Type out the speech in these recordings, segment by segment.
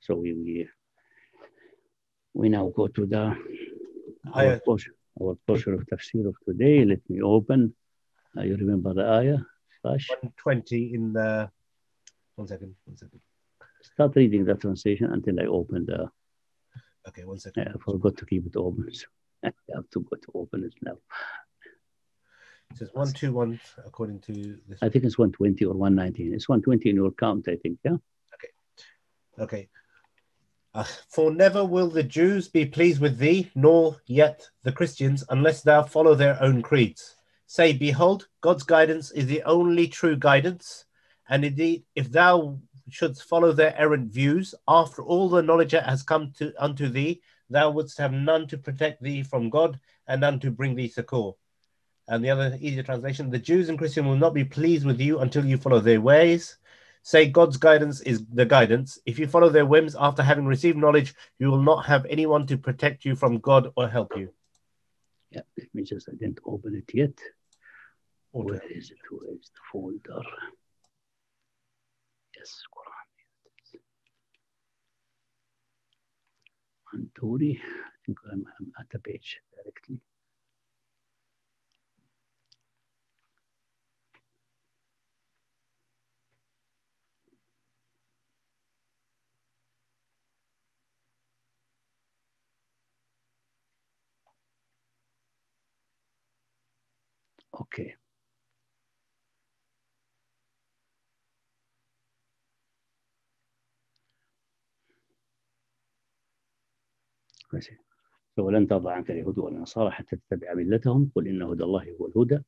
So we, we, we now go to the our Ayah. portion, our portion of tafsir of today. Let me open. Uh, you remember the ayah? Rash? 120 in the. One second. One second. Start reading the translation until I open the. Okay, one second. I forgot to keep it open. So I have to go to open it now. It says 121 according to this. I think it's 120 or 119. It's 120 in your count, I think. Yeah. Okay. Uh, For never will the Jews be pleased with thee, nor yet the Christians, unless thou follow their own creeds. Say, behold, God's guidance is the only true guidance. And indeed, if thou shouldst follow their errant views, after all the knowledge that has come to unto thee, thou wouldst have none to protect thee from God and none to bring thee succor. And the other easier translation, the Jews and Christians will not be pleased with you until you follow their ways. Say God's guidance is the guidance. If you follow their whims after having received knowledge, you will not have anyone to protect you from God or help you. Yeah. Let me just, I didn't open it yet. Or to Where is it? Where is the folder? Yes, Quran. Anturi. I think I'm, I'm at the page directly. ماشي ولن ترضى عنك اليهود والنصارى حتى تتبع ملتهم قل ان هدى الله هو الهدى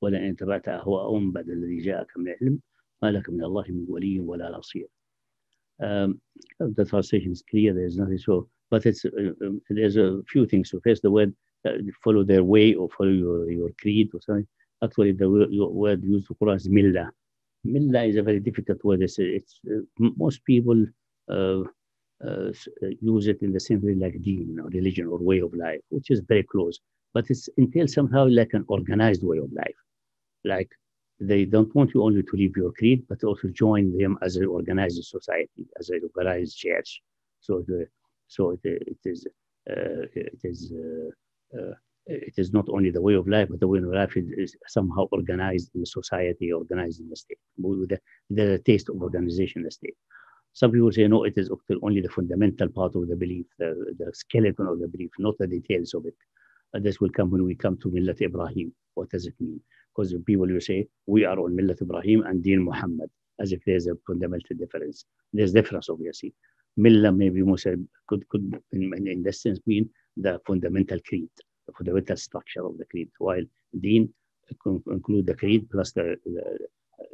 ولئن اتبعت اهواءهم بعد الذي جاءك من العلم ما لك من الله من ولي ولا نصير. Um, the translation is clear. There is nothing so, but it's uh, um, there's a few things. So first, the word uh, follow their way or follow your, your creed or something. Actually, the word, used for Quran is millah. Millah is a very difficult word. It's, it's uh, most people uh, uh, use it in the same way like deen or religion or way of life, which is very close. But it's entails somehow like an organized way of life. Like they don't want you only to leave your creed, but also join them as an organized society, as an organized church. So the so it, it is uh, it is uh, uh, it is not only the way of life, but the way of life is, is somehow organized in society, organized in the state, There's the, the taste of organization in the state. Some people say, no, it is only the fundamental part of the belief, the, the skeleton of the belief, not the details of it. Uh, this will come when we come to Millat Ibrahim. What does it mean? Because people will say, we are on Millat Ibrahim and Deen Muhammad, as if there's a fundamental difference. There's difference, obviously. Millah maybe Musa could, could in, in, in this sense mean the fundamental creed, fundamental structure of the creed, while Deen include the creed plus the, the,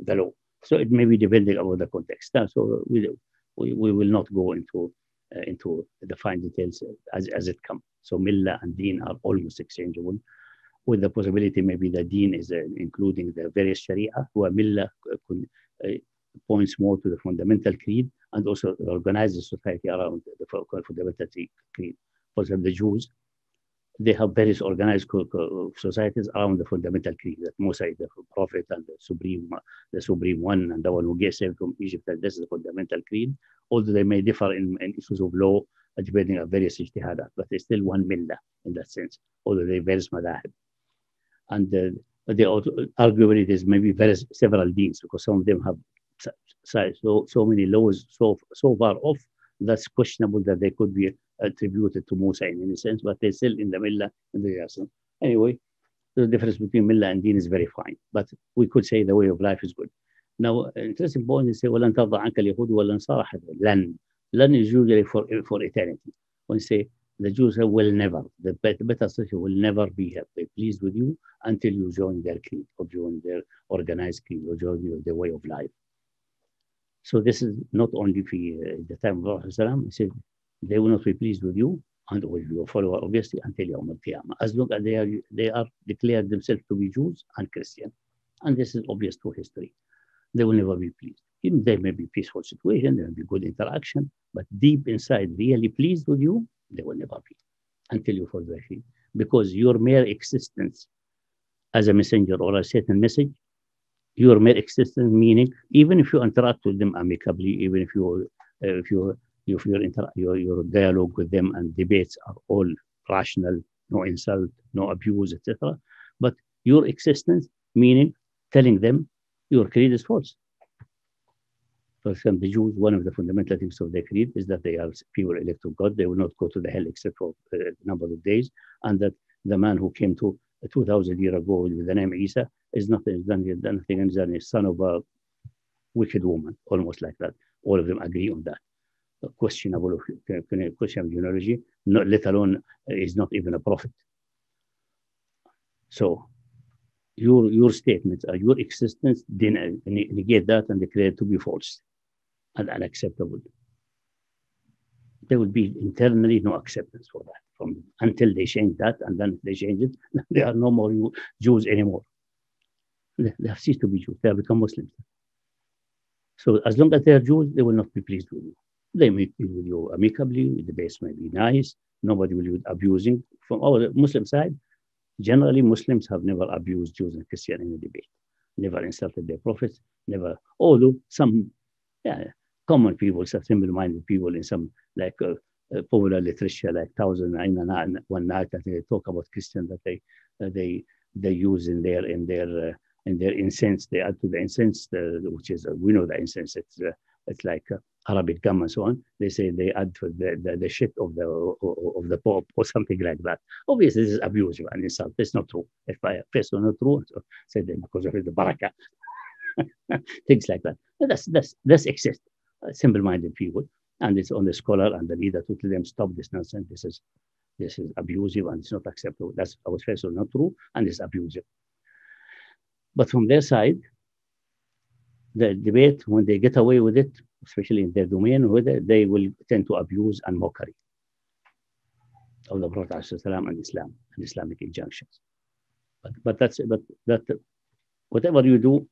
the law. So it may be depending on the context. Uh, So we, we, we will not go into uh, into the fine details as, as it comes. So Millah and Deen are almost exchangeable, with the possibility maybe the Deen is uh, including the various Sharia, where Millah could, uh, points more to the fundamental creed and also organize the society around the fu- fundamental creed. For example, the Jews, they have various organized societies around the fundamental creed that Musa is the prophet and the supreme, the supreme one, and the one who gets saved from Egypt. And this is the fundamental creed. Although they may differ in, in issues of law, uh, depending on various ijtihadat, but there's still one millah in that sense. Although they various madahib, and uh, they also arguably there's maybe various several deeds because some of them have so, so many laws so so far off that's questionable that they could be attributed to Musa in any sense, but they're still in the Millah and the Yasin. Anyway, the difference between Millah and Deen is very fine, but we could say the way of life is good. Now, interesting point is say, وَلَن تَرْضَ عَنْكَ الْيَهُودُ وَالْأَنصَارَ حَتَّى لَن. Lan is usually for, for eternity. When you say the Jews say, will never, the bet- better social will never be happy, pleased with you until you join their creed or join their organized creed or join your, their way of life. So this is not only for uh, the time of Prophet Sallam, he said, they will not be pleased with you and with your follower, obviously, until Yawm al-Qiyamah. As long as they are, they are declared themselves to be Jews and Christian. And this is obvious to history. They will never be pleased. There may be peaceful situation, there may be good interaction, but deep inside, really pleased with you, they will never be until you follow creed. Because your mere existence as a messenger or a certain message, your mere existence meaning, even if you interact with them amicably, even if you uh, if you your, inter- your, your dialogue with them and debates are all rational, no insult, no abuse, etc. But your existence, meaning telling them your creed is false. For example, the Jews, one of the fundamental things of their creed is that they are pure elect of God. They will not go to the hell except for a number of days, and that the man who came to 2,000 years ago with the name Isa is nothing, nothing than a son of a wicked woman, almost like that. All of them agree on that. Questionable, questionable genealogy, not, let alone is not even a prophet. So your your statements, uh, your existence, then negate that and declare to be false and unacceptable. There will be internally no acceptance for that from until they change that, and then they change it, there are no more Jews anymore. They, they have ceased to be Jews. They have become Muslims. So as long as they are Jews, they will not be pleased with you. They may with you amicably. The base may be nice. Nobody will be abusing. From our Muslim side, generally Muslims have never abused Jews and Christians in a debate. Never insulted their prophets. Never. Although some, yeah, common people, some simple-minded people in some like uh, uh, popular literature like Thousand and One Night that they talk about Christians that they uh, they they use in their in their uh, in their incense. They add to the incense, which is we know the incense. It's it's like Arabic gum and so on. They say they add the, the, the shit of the of the Pope or something like that. Obviously, this is abusive and insult. It's not true. If I first not true, so say that because of the baraka. Things like that. That's that's that's exist. Simple-minded people and it's on the scholar and the leader to tell them stop this nonsense. This is this is abusive and it's not acceptable. That's our first not true and it's abusive. But from their side, the debate when they get away with it, especially in their domain, whether they will tend to abuse and mockery of the Prophet and Islam and Islamic injunctions. But but that's but that whatever you do,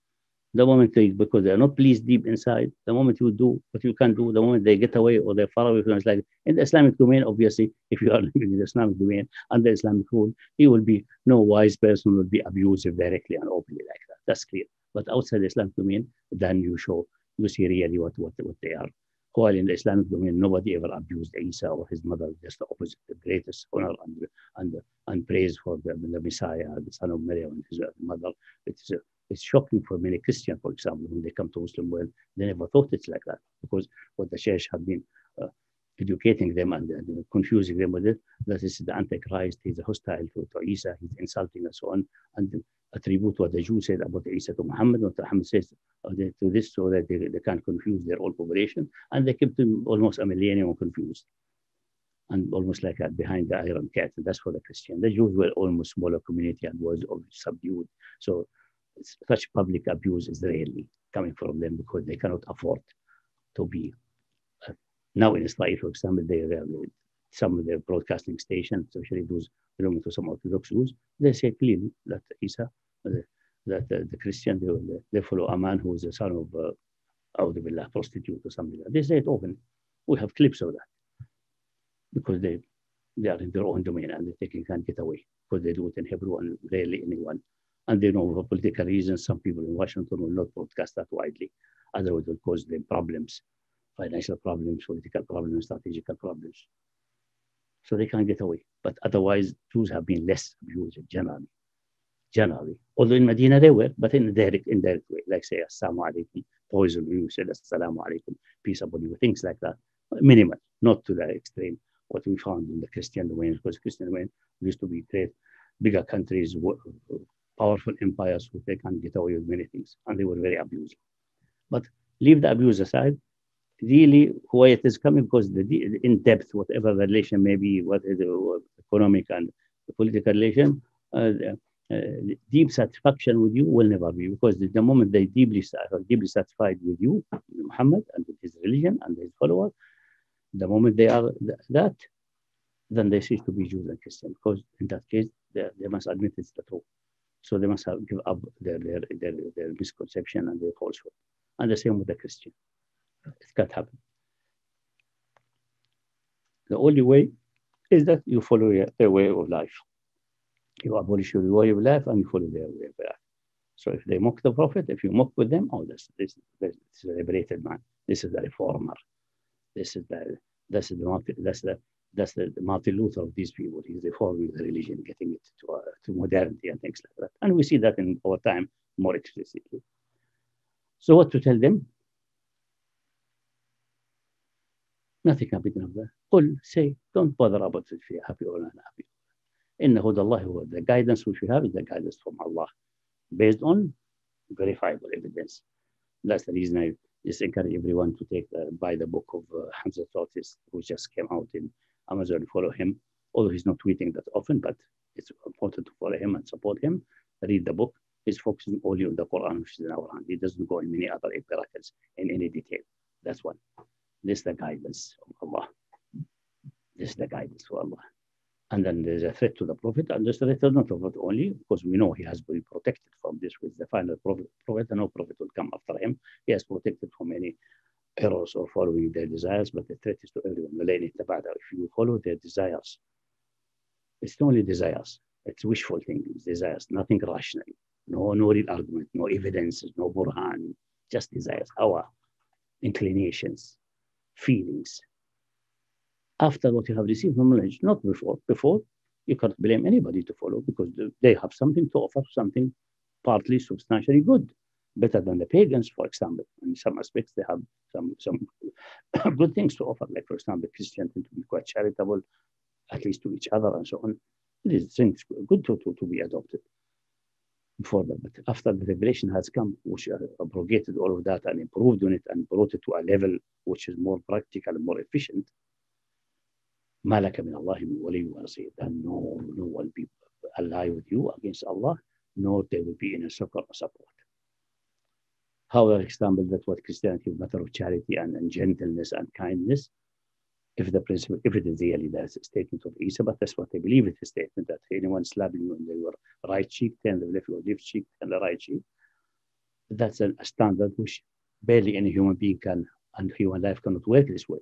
the moment they, because they're not pleased deep inside, the moment you do what you can do, the moment they get away or they're far away from Islam, in the Islamic domain, obviously, if you are living in the Islamic domain under Islamic rule, he will be no wise person will be abusive directly and openly like that. That's clear. But outside the Islamic domain, then you show, you see really what, what, what they are. While in the Islamic domain, nobody ever abused Isa or his mother, just the opposite, the greatest honor and, and, and praise for the, the Messiah, the son of Maryam and his mother. It's, it's shocking for many Christians, for example, when they come to Muslim world, they never thought it's like that because what the Sheikh have been uh, educating them and uh, confusing them with it, that is the Antichrist, he's hostile to, to Isa, he's insulting and so on, and attribute what the Jews said about Isa to Muhammad, what Muhammad says uh, to this so that they, they can't confuse their own population, and they kept them almost a millennium confused and almost like that behind the iron cat. And that's for the Christian. The Jews were almost smaller community and was always subdued. So such public abuse is rarely coming from them because they cannot afford to be. Uh, now in Israel, for example, they, they some of their broadcasting stations, especially those belonging to some Orthodox Jews, they say clearly that Isa, uh, that uh, the Christian, they, they, follow a man who is the son of uh, prostitute or something like that. They say it open. We have clips of that because they they are in their own domain and they can't get away because they do it in Hebrew and rarely anyone and they know for political reasons, some people in Washington will not broadcast that widely. Otherwise, it will cause them problems, financial problems, political problems, strategical problems. So they can't get away. But otherwise, Jews have been less abused generally. Generally. Although in Medina they were, but in a direct, indirect way, like say, Assalamu alaikum, poison you, said Assalamu alaikum, peace upon you, things like that. Minimal, not to the extreme. What we found in the Christian domain, because Christian domain used to be great, bigger countries, powerful empires who they can get away with many things, and they were very abusive. But leave the abuse aside. Really, why it is coming because the in depth, whatever the relation may be, what is the economic and political relation, uh, uh, deep satisfaction with you will never be because the, moment they deeply deeply satisfied with you, Muhammad, and with his religion and his followers, the moment they are th that, then they cease to be Jews and Christians because in that case they, they must admit it's the truth. So they must have give up their, their, their, their misconception and their falsehood. And the same with the Christian. It can't happen. The only way is that you follow their way of life. You abolish your way of life and you follow their way of life. So if they mock the Prophet, if you mock with them, oh, this, this, this is a liberated man. This is a reformer. This is the that's the that's the that's the, the Martin Luther of these people. He's reforming the religion, getting it to, uh, to modernity and things like that. And we see that in our time more explicitly. So what to tell them? Nothing can be done there. that. Say, don't bother about if you're happy or unhappy. In the hudallahi The guidance which we have is the guidance from Allah based on verifiable evidence. That's the reason I just encourage everyone to take the, buy the book of uh, Hamza Tzortzis, who just came out in Amazon. Follow him, although he's not tweeting that often, but it's important to follow him and support him. Read the book. He's focusing only on the Quran, which is in our hand. He doesn't go in many other miracles in any detail. That's one. This is the guidance of Allah. This is the guidance of Allah. And then there's a threat to the Prophet, and there's a threat not to Prophet only, because we know he has been protected from this with the final Prophet. Prophet and no Prophet will come after him. He has protected from any errors or following their desires, but the threat is to everyone. If you follow their desires, it's only desires. It's wishful thinking, desires, nothing rational. No, no real argument, no evidences, no burhan, just desires, our inclinations, feelings, after what you have received from knowledge, not before. Before, you can't blame anybody to follow because they have something to offer, something partly substantially good, better than the pagans, for example. In some aspects, they have some some good things to offer, like, for example, Christianity to be quite charitable, at least to each other and so on. It is things good to, to, to be adopted before that. But after the revelation has come, which abrogated all of that and improved on it and brought it to a level which is more practical and more efficient, ما لك من الله من ولي ونصير and no, no one be ally with you against Allah nor they will be in a succor or support however example that what Christianity is matter of charity and, and gentleness and kindness if the principle if it is really the statement of Isa but that's what they believe it is a statement that anyone slapping you on your right cheek turn the left your left cheek and the right cheek that's a standard which barely any human being can and human life cannot work this way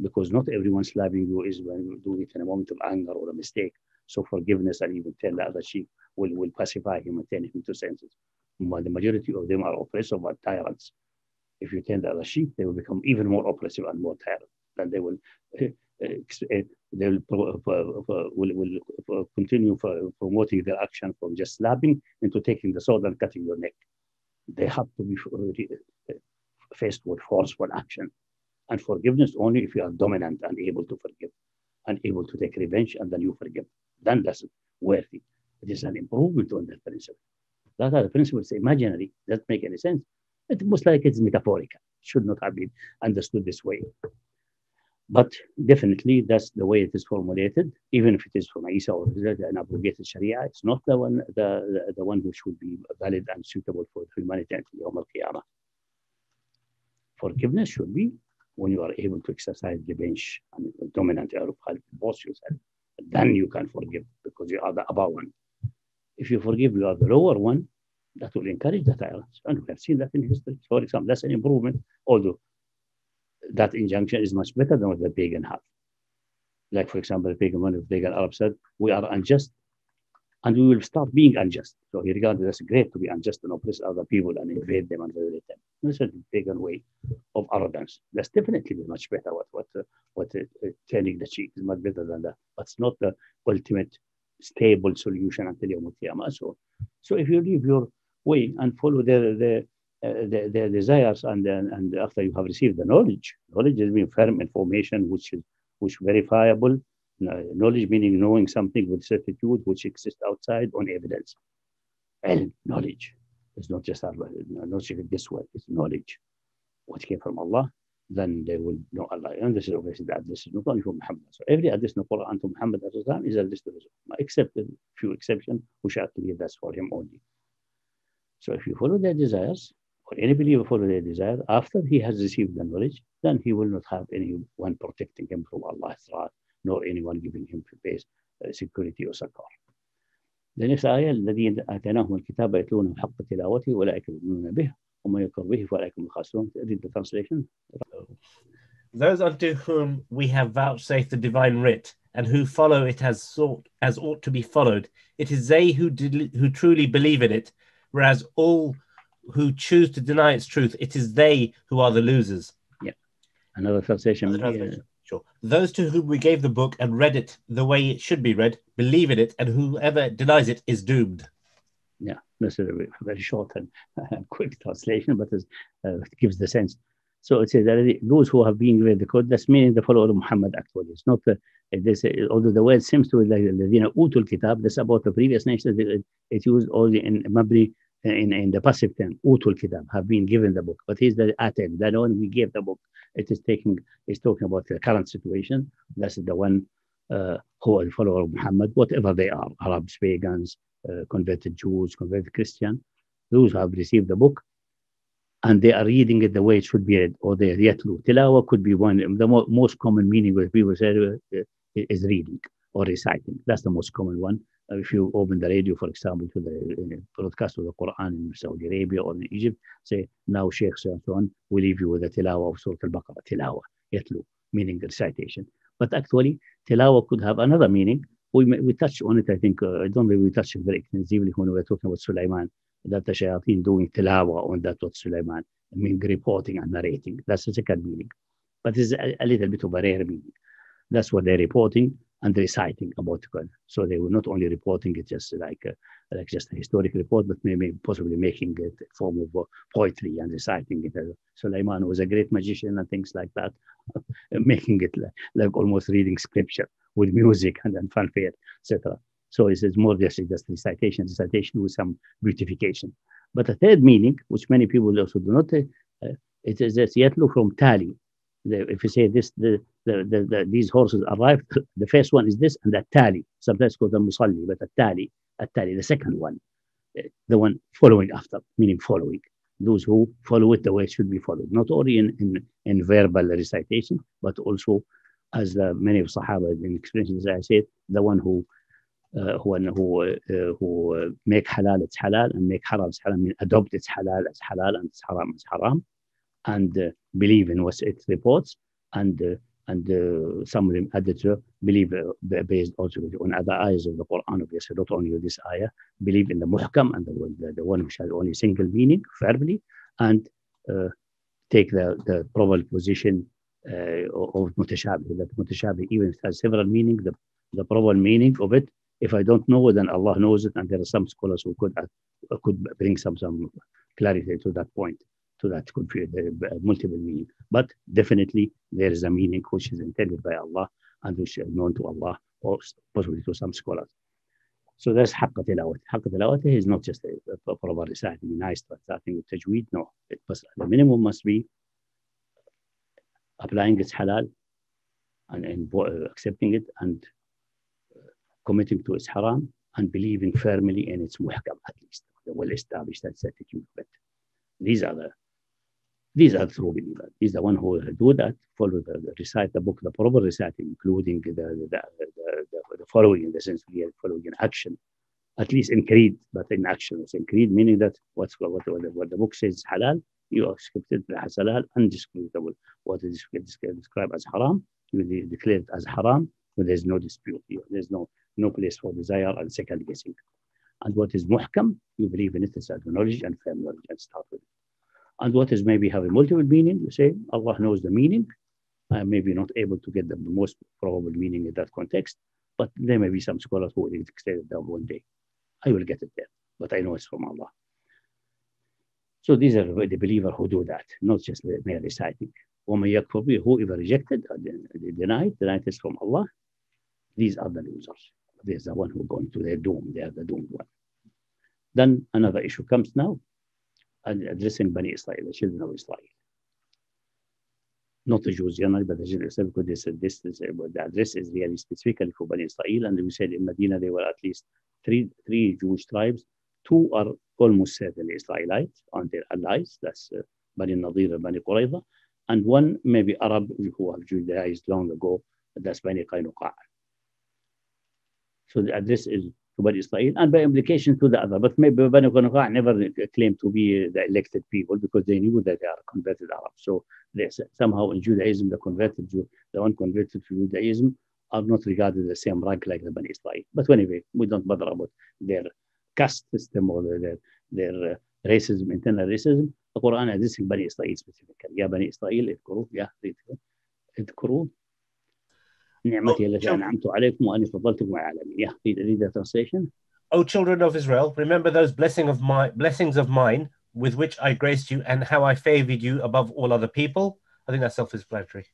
because not everyone slapping you is when you do it in a moment of anger or a mistake. So forgiveness and even tell the other cheek will, will pacify him and turn him to senses. But the majority of them are oppressive and tyrants. If you turn the other cheek, they will become even more oppressive and more tyrant. Then they will uh, uh, they will, will, will continue promoting their action from just slapping into taking the sword and cutting your neck. They have to be faced with forceful action and forgiveness only if you are dominant and able to forgive and able to take revenge and then you forgive. Then that's worthy. It is an improvement on that principle. That are the principles imaginary, doesn't make any sense. It most like it's metaphorical. Should not have been understood this way. But definitely that's the way it is formulated, even if it is from Isa or an abrogated Sharia, it's not the one the, the, the one which would be valid and suitable for humanity until Yawm al-Qiyamah. Forgiveness should be when you are able to exercise the bench and the dominant of boss yourself, then you can forgive because you are the above one. If you forgive, you are the lower one, that will encourage the tyrants. And we have seen that in history. For example, that's an improvement, although that injunction is much better than what the pagan have. Like, for example, the pagan one of the pagan Arab said, we are unjust and we will start being unjust. So he regarded as great to be unjust and oppress other people and invade them and violate them. This is a pagan way of arrogance. That's definitely much better. What what uh, what uh, turning the cheek is much better than that. But it's not the ultimate stable solution until Yom Qiyamah. So so if you leave your way and follow their uh, Uh, their, their, desires and then and after you have received the knowledge, knowledge has been firm information which is which verifiable knowledge meaning knowing something with certitude which exists outside on evidence. And knowledge. It's not just knowledge uh, this way, it's knowledge. What came from Allah, then they will know Allah. And this is obviously the address is not only for Muhammad. So every address in the Quran to Muhammad is addressed to except a few exceptions, which are clear that's for him only. So if you follow their desires, or any believer follow their desire, after he has received the knowledge, then he will not have anyone protecting him from Allah's wrath nor anyone giving him base uh, security or succor. The next ayah, الذين آتيناهم الكتاب يتلونه حق تلاوته أولئك يؤمنون به وما يكفر به فأولئك هم الخاسرون. Read the translation. Those unto whom we have vouchsafed the divine writ and who follow it as sought as ought to be followed, it is they who did, who truly believe in it, whereas all who choose to deny its truth, it is they who are the losers. Yeah. Another translation. Yeah. Sure. Those to whom we gave the book and read it the way it should be read believe in it, and whoever denies it is doomed. Yeah, this is a very short and quick translation, but uh, it uh, gives the sense. So it says that those who have been read the code, that's meaning the follower of Muhammad actually. It's not, uh, this, uh, although the word seems to be like the know, Utul Kitab, that's about the previous nations, it, it used only in Mabri in, in the passive tense, utul kitab, have been given the book. But he's the aten, the one we gave the book. It is taking, It's talking about the current situation. That's the one uh, who are the follower of Muhammad, whatever they are, Arabs, pagans, uh, converted Jews, converted Christian, those who have received the book, and they are reading it the way it should be read, or they are yatlu. Tilawa could be one, the mo- most common meaning where people say uh, is reading or reciting. That's the most common one. If you open the radio, for example, to the broadcast of the Quran in Saudi Arabia or in Egypt, say, now Sheikh so and so on, we leave you with the tilawa of Surah Al-Baqarah, tilawa, yatlu, meaning recitation. But actually, tilawa could have another meaning. We, we touched on it, I think, uh, I don't think we touched it very extensively when we were talking about Sulaiman, that the shayateen doing tilawa on that what Sulaiman, I mean, reporting and narrating. That's the second meaning. But it's a, a little bit of a rare meaning. That's what they're reporting and reciting about God. So they were not only reporting it just like uh, like just a historic report, but maybe possibly making it a form of uh, poetry and reciting it. Uh, Sulaiman was a great magician and things like that, making it like, like almost reading scripture with music and then fanfare, etc. So it's, it's more just just recitation, recitation with some beautification. But the third meaning, which many people also do not, uh, it is this yatlu from tali. The, if you say this, the, the, the, the, these horses arrived, the first one is this and the tali. Sometimes called the musalli, but the tali, a tali, the second one, uh, the one following after, meaning following. Those who follow it the way it should be followed, not only in, in, in verbal recitation, but also as the, many of Sahaba in as I said, the one who uh, who who uh, who uh, make halal it's halal and make haram it's haram. Mean, adopt it's halal as halal and it's haram as haram, and uh, believe in what it reports, and uh, and uh, some of them to believe uh, based also on other ayahs of the Quran, obviously not only this ayah, believe in the muhkam and the, one- the, the one which has only single meaning firmly, and uh, take the the probable position uh, of mutashabih. That mutashabih, even if it has several meanings, the the probable meaning of it if I don't know it, then Allah knows it, and there are some scholars who could uh, could bring some some clarity to that point, to that uh, multiple meaning. But definitely there is a meaning which is intended by Allah and which is known to Allah or possibly to some scholars. So that's haqqa tilawat. Haqqa tilawat is not just a, proper reciting, nice but reciting with tajweed. No, it must, the minimum must be applying its halal and, and uh, accepting it and committing to its haram and believing firmly in its muhkam at least, the well-established attitude of it. These are the these are true believers. Are the one who do that, follow the, recite the book, the proper reciting, including the the, the, the, following in the sense we are following in action, at least in creed, but in action. In creed, meaning that what's what, what, the, book says is halal, you accept it as halal, undisputable. What is described as haram, you de- declare it as haram, when there's no dispute here. There's no no place for desire and second guessing. And what is muhkam, you believe in it as knowledge and firm knowledge and start with it. And what is maybe have a multiple meaning, you say Allah knows the meaning. I may be not able to get the most probable meaning in that context, but there may be some scholars who will extend it down one day. I will get it there, but I know it's from Allah. So these are the believers who do that, not just mere reciting. Whoever rejected, uh, denied, denied is from Allah. These are the losers. These are the one who going to their doom. They are the doomed one. Then another issue comes now addressing Bani Israel, the children of Israel. Not the Jews generally, but the children of Israel, because they said this, this the address is really specifically for Bani Israel. And we said in Medina there were at least three three Jewish tribes. Two are almost certainly Israelites and their allies. That's uh, Bani Nadir and Bani Qurayza. And one maybe Arab who have Judaized long ago. That's Bani Qaynuqa. So the address is to Bani Israel and by implication to the other. But maybe Bani Qaynuqa never claimed to be the elected people because they knew that they are converted Arabs. So they, somehow in Judaism, the converted Jew, the unconverted to Judaism are not regarded the same rank like the Bani Israel. But anyway, we don't bother about their caste system or their, their uh, racism, internal racism. The Quran addressing Bani Israel specifically. Yeah, Bani Israel, بني إسرائيل Yeah, يا اذكروا نعمتي التي أنعمت عليكم وأني فضلتكم على العالمين. Yeah, read, read the translation. O children of Israel, remember those blessing of my blessings of mine with which I graced you and how I favored you above all other people. I think that's self-explanatory.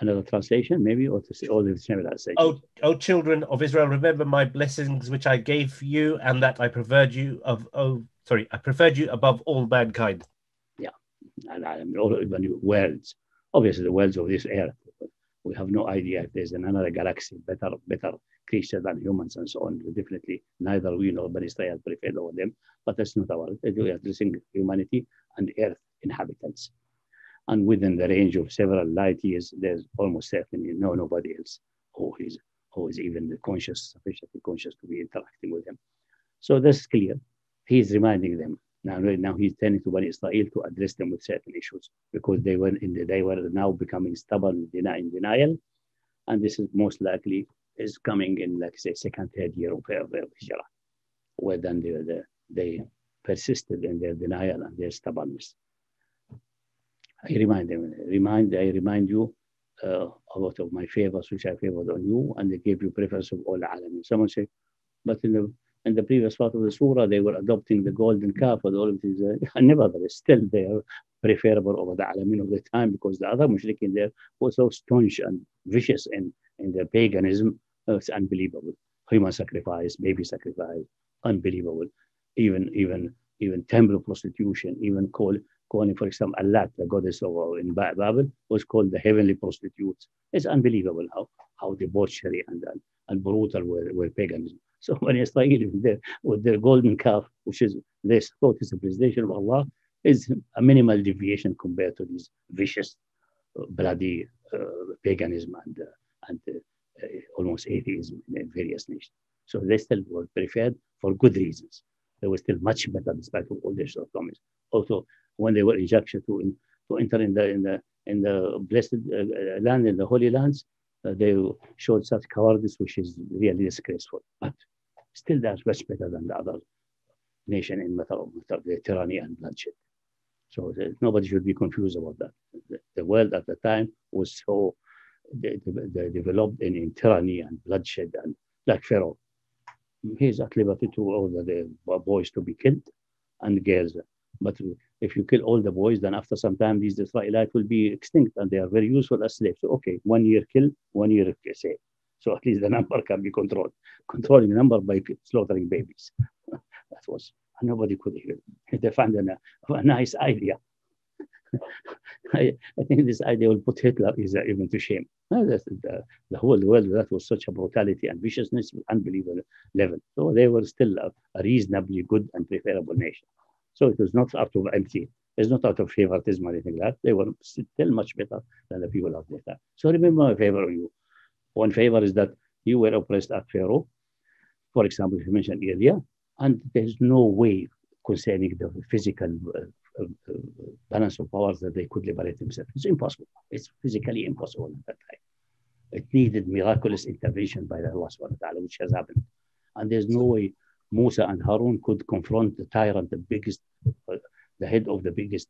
Another translation, maybe, or to say all the same translation. O, o children of Israel, remember my blessings which I gave you, and that I preferred you of oh sorry, I preferred you above all mankind. and I mean, all even worlds. Obviously, the worlds of this earth. We have no idea if there's another galaxy better, better creature than humans and so on. Definitely, neither we nor Bani Israel preferred over them. But that's not our. We are addressing humanity and Earth inhabitants. And within the range of several light years, there's almost certainly no nobody else who is who is even conscious, sufficiently conscious to be interacting with him. So that's clear. He's reminding them now, now he's turning to Bani Israel to address them with certain issues because they were in the, they were now becoming stubborn in denial, and this is most likely is coming in like say second third year of of Hijrah, where then they, they they persisted in their denial and their stubbornness. I remind them, remind I remind you uh, about of my favors which I favored on you, and they gave you preference of all the alamin. Someone say, but in the in the previous part of the surah, they were adopting the golden calf with all of these. Uh, nevertheless, still they are preferable over the alamin of the time because the other mushrikeen there were so staunch and vicious in, in their paganism. Uh, it's unbelievable. Human sacrifice, baby sacrifice, unbelievable. Even even even temple prostitution, even call, calling, for example, Allah, the goddess of uh, in Babel, was called the heavenly prostitutes. It's unbelievable how how debauchery and and, and brutal were, were paganism. So when Israel with their, with their golden calf, which is they thought is presentation of Allah, is a minimal deviation compared to these vicious, uh, bloody uh, paganism and uh, and uh, almost atheism in various nations. So they still were preferred for good reasons. They were still much better despite all their shortcomings. Also, when they were injected to in, to enter in the in the in the blessed uh, land in the holy lands, uh, they showed such cowardice, which is really disgraceful. But still, that's much better than the other nation in matter of, the tyranny and bloodshed. So nobody should be confused about that. The, the world at the time was so de- de- developed in, in tyranny and bloodshed, and like Pharaoh, he's at liberty to order the boys to be killed and girls. But if you kill all the boys, then after some time, these Israelites will be extinct and they are very useful as slaves. So, okay, one year kill, one year save. So at least the number can be controlled. Controlling the number by slaughtering babies. that was, nobody could even defend a, a nice idea. I, I, think this idea will put Hitler is, uh, even to shame. Uh, the, the, whole world, that was such a brutality and viciousness, unbelievable level. So they were still a, a reasonably good and preferable nation. So it was not out of empty. It's not out of favoritism or anything like that. They were still much better than the people of their time. So remember my favor on you. One favor is that you were oppressed at Pharaoh, for example, you mentioned earlier, and there's no way concerning the physical uh, uh, uh, balance of powers that they could liberate themselves. It's impossible. It's physically impossible at that time. It needed miraculous intervention by Allah subhanahu wa ta'ala, which has happened. And there's no way Musa and Harun could confront the tyrant, the biggest, the head of the biggest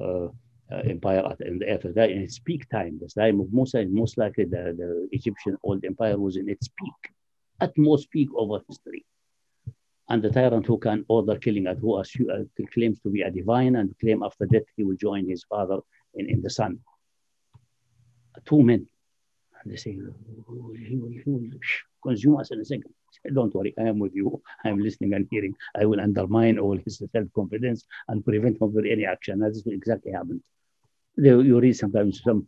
uh, uh, empire at, in the earth. That in its peak time, the time of Musa, is most likely the, the Egyptian old empire was in its peak, utmost peak over history. And the tyrant who can order killing and who uh, claims to be a divine and claim after death he will join his father in, in the sun. Two men. And they say, he will, he will consume us in a second. Don't worry, I am with you. I am listening and hearing. I will undermine all his self-confidence and prevent him from any action. That's what exactly happened. You read sometimes some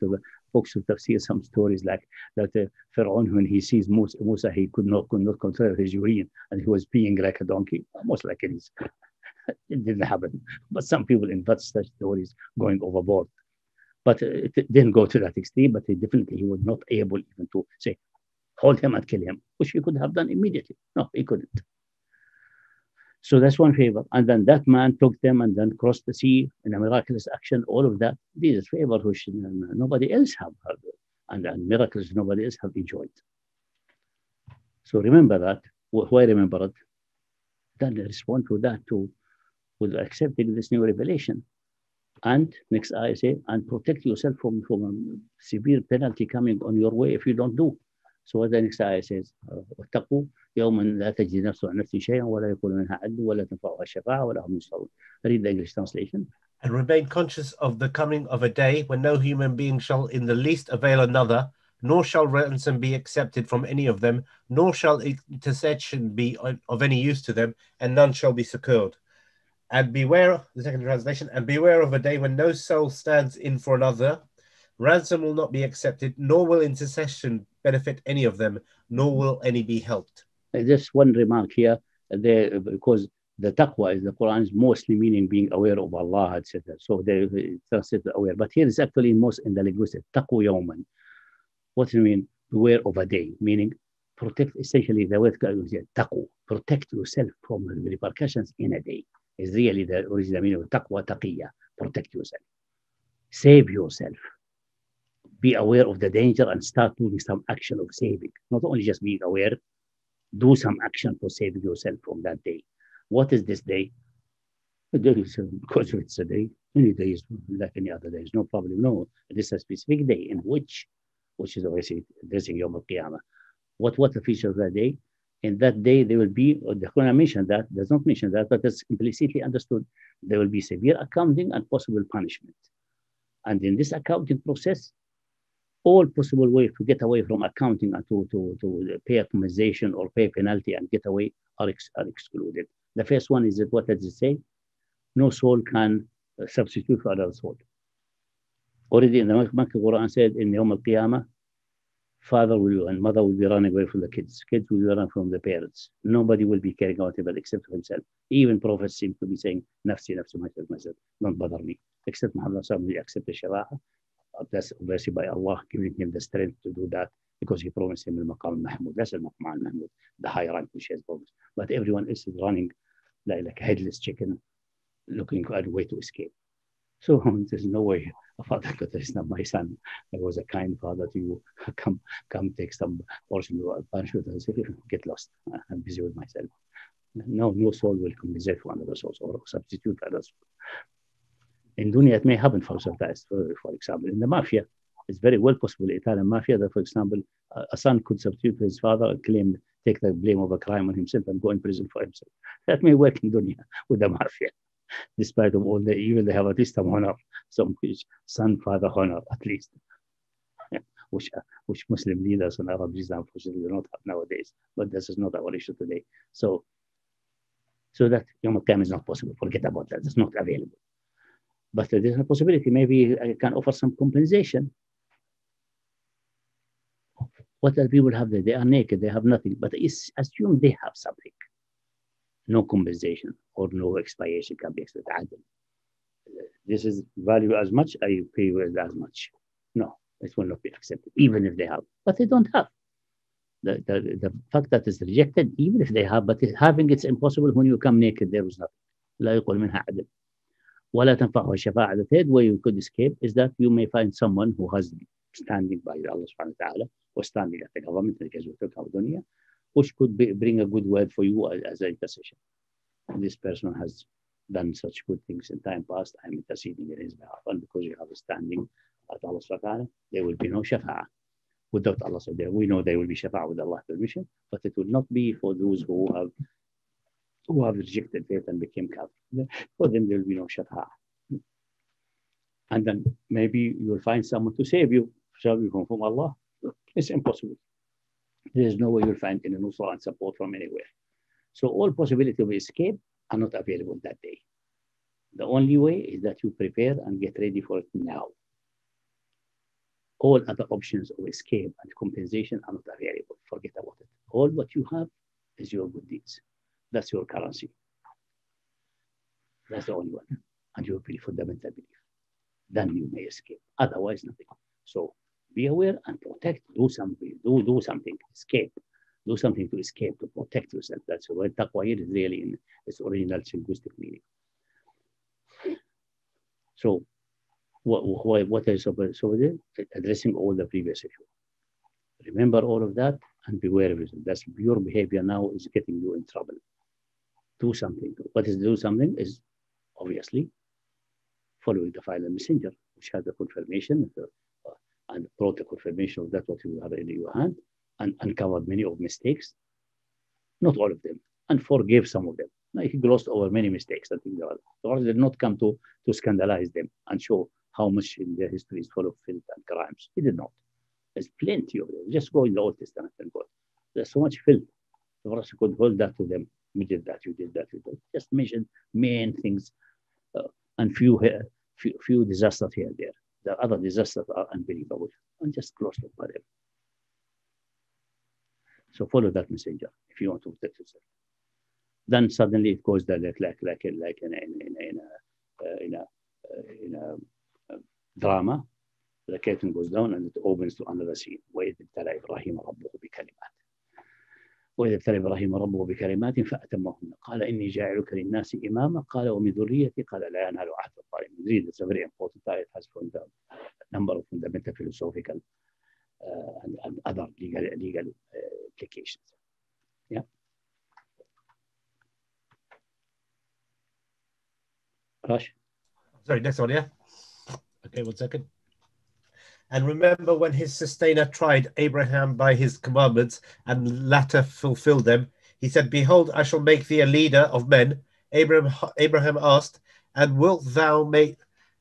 books of tafsir, some stories like that uh, Pharaoh, when he sees Musa, Musa, he could not, could not control his urine and he was peeing like a donkey. almost like it is. it didn't happen. But some people invent such stories going overboard. But uh, it didn't go to that extreme, but definitely he was not able even to say, hold him and kill him, which he could have done immediately. No, he couldn't. So that's one favor. And then that man took them and then crossed the sea in a miraculous action, all of that. This is favor which uh, nobody else have heard and, and miracles nobody else have enjoyed. So remember that. Why remember it? Then respond to that too. with accepting this new revelation. And next I say, and protect yourself from, from a severe penalty coming on your way if you don't do. So what the next ayah says, واتقوا يوما لا تجزي نفس عن نفس شيئا ولا يكون منها عدل ولا تنفعها الشفاعة ولا هم ينصرون. Read the English translation. And remain conscious of the coming of a day when no human being shall in the least avail another, nor shall ransom be accepted from any of them, nor shall intercession be of any use to them, and none shall be secured. And beware, the second translation, and beware of a day when no soul stands in for another, ransom will not be accepted, nor will intercession benefit any of them, nor will any be helped. Uh, just one remark here, uh, there, uh, because the taqwa is the Quran is mostly meaning being aware of Allah, etc. So they translate aware. But here is actually most in the linguistic, taqwa yawman. What do you mean? Beware of a day, meaning protect essentially the word taqwa, protect yourself from the repercussions in a day. Is really the original meaning of taqwa, taqiyya, protect yourself. Save yourself. Be aware of the danger and start doing some action of saving. Not only just being aware, do some action for saving yourself from that day. What is this day? Because um, it's a day, any day is like any other day, no problem. No, this is a specific day in which, which is obviously addressing Yom Al Qiyamah. What what the feature of that day? In that day, there will be, uh, the Quran mentioned that, does not mention that, but it's implicitly understood. There will be severe accounting and possible punishment. And in this accounting process, all possible ways to get away from accounting and to, to, to pay compensation or pay penalty and get away are, ex, are excluded. The first one is that what does it say? No soul can uh, substitute for another soul. Already in the Makkah Quran said in Yom Al-Qiyamah, father will and mother will be running away from the kids. Kids will be running from the parents. Nobody will be caring about it except himself. Even prophets seem to be saying, Nafsi, Nafsi, myself, myself. Don't bother me. Except Muhammad Sallallahu accept the Shara'a. That's obviously by Allah giving him the strength to do that because he promised him al-Maqam al-Mahmud. That's al-Maqam al-Mahmud, the high rank which he has promised. But everyone else is running like, like a headless chicken, looking for a way to escape. So there's no way a father could say, not my son. I was a kind father to you. Come, come take some portion of punishment and say, get lost. I'm busy with myself. No, no soul will compensate for another soul or substitute another soul. In dunya, it may happen for sometimes. For, for example, in the mafia, it's very well possible Italian mafia that, for example, a, son could substitute his father and claim, take the blame of a crime on himself and go in prison for himself. That may work in dunya with the mafia despite of all the evil, they have at least some honor, some son father honor at least, which uh, which Muslim leaders and Arab leaders unfortunately do not have nowadays. But this is not our issue today. So, so that Yom Al is not possible. Forget about that. It's not available But there's a possibility. Maybe I can offer some compensation. What do people have there? They are naked. They have nothing. But assume they have something no compensation or no expiation can be expected. This is value as much, I pay with as much. No, it will not be accepted, even if they have. But they don't have. The, the, the fact that it's rejected, even if they have, but having it's impossible when you come naked, there is nothing. لا يقول منها عدل. ولا تنفعه الشفاعة. The third way you could escape is that you may find someone who has standing by Allah subhanahu wa ta'ala or standing at the government, in the case of Turkey which could be, bring a good word for you as, as an intercession. And this person has done such good things in time past. I'm interceding in his behalf. And because you have a standing at Allah subhanahu there will be no shafa'ah. Without Allah subhanahu we know there will be shafa'ah with Allah's permission, but it will not be for those who have who have rejected faith and became kafir. For them, there will be no shafa'ah. And then maybe you will find someone to save you, save you from Allah. It's impossible. There is no way you'll find any nusra and support from anywhere. So all possibility of escape are not available that day. The only way is that you prepare and get ready for it now. All other options of escape and compensation are not available. Forget about it. All what you have is your good deeds. That's your currency. That's the only one. And your fundamental belief. Then you may escape. Otherwise, nothing. So be aware and protect. Do something. Do do something. Escape. Do something to escape to protect yourself. That's why taqwa is really in its original linguistic meaning. So, what what, what is so? Addressing all the previous issues. Remember all of that and beware of it. That's your behavior now is getting you in trouble. Do something. What is do something is obviously, following the final messenger, which has the confirmation uh, and brought the confirmation of that what you have in your hand and uncovered many of mistakes. Not all of them, and forgave some of them. Like he glossed over many mistakes. I think the Lord did not come to, to scandalize them and show how much in their history is full of filth and crimes. He did not. There's plenty of them. Just go in the Old Testament and go. There's so much filth. The Prophet could hold that to them You did that, you did that, you did. Just mention main things uh, and few, uh, few, few disasters here and there. The other disasters are unbelievable and just close them by them. So follow that messenger if you want to protect yourself. Then suddenly it goes like like like like in, in, in, in a uh, in a uh, in a uh, drama. The curtain goes down and it opens to another scene. وإذ ابتلى إبراهيم ربه بكلمات وإذا ابتلى إبراهيم ربه بكلمات فأتمهن. قال إني جاعلك للناس إماما. قال ومن ذريتي. قال لا ينال عهد الظالم. زيد اتس فيري امبورتنت ايت هاز نمبر اوف فوندمنتال فيلوسوفيكال اذر ليجال ليجال ابلكيشنز Rush. Sorry, next one, yeah? Okay, one second. And remember when his sustainer tried Abraham by his commandments and latter fulfilled them, he said, Behold, I shall make thee a leader of men. Abraham, Abraham asked, And wilt thou make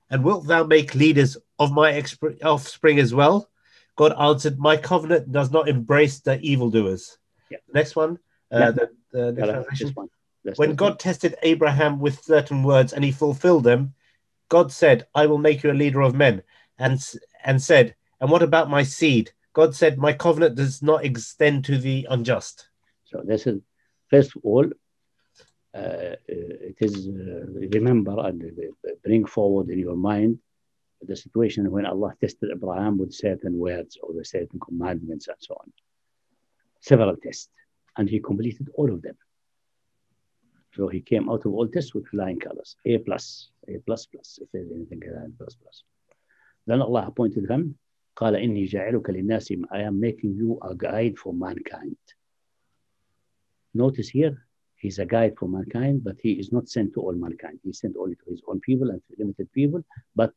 and wilt thou make leaders of my offspring as well? God answered, My covenant does not embrace the evildoers. Yeah. Next one. Uh, the, next Yeah, translation. this one. When God tested Abraham with certain words and he fulfilled them, God said, I will make you a leader of men. And, and said, And what about my seed? God said, My covenant does not extend to the unjust. So this is first of all, uh, uh, it is uh, remember and uh, bring forward in your mind the situation when Allah tested Abraham with certain words or with certain commandments and so on. Several tests, and he completed all of them. So he came out of all tests with flying colors, A plus, A plus plus, if there's anything like that, plus plus. Then Allah appointed him. قال إني جاعلك للناس I am making you a guide for mankind. Notice here, he's a guide for mankind, but he is not sent to all mankind. He's sent only to his own people and to limited people, but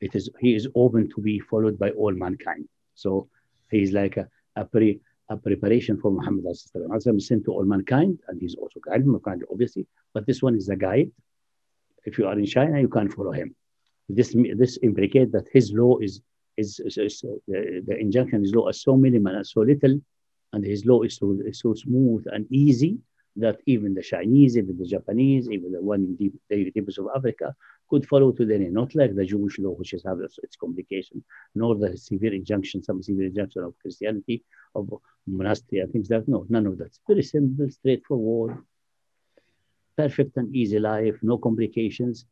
it is he is open to be followed by all mankind. So he's like a, a pre a preparation for Muhammad Sallallahu is sent to all mankind, and he's also guiding mankind, obviously. But this one is a guide. If you are in China, you can follow him. This this implicates that his law is is, is, is uh, the, the injunction his law is so minimal and so little, and his law is so is so smooth and easy that even the Chinese, even the Japanese, even the one in deep, the deepest of Africa could follow to end. Not like the Jewish law, which has have its, complication, nor the severe injunction, some severe injunction of Christianity, of monastery and things like that. No, none of that. It's very simple, straightforward, perfect and easy life, no complications.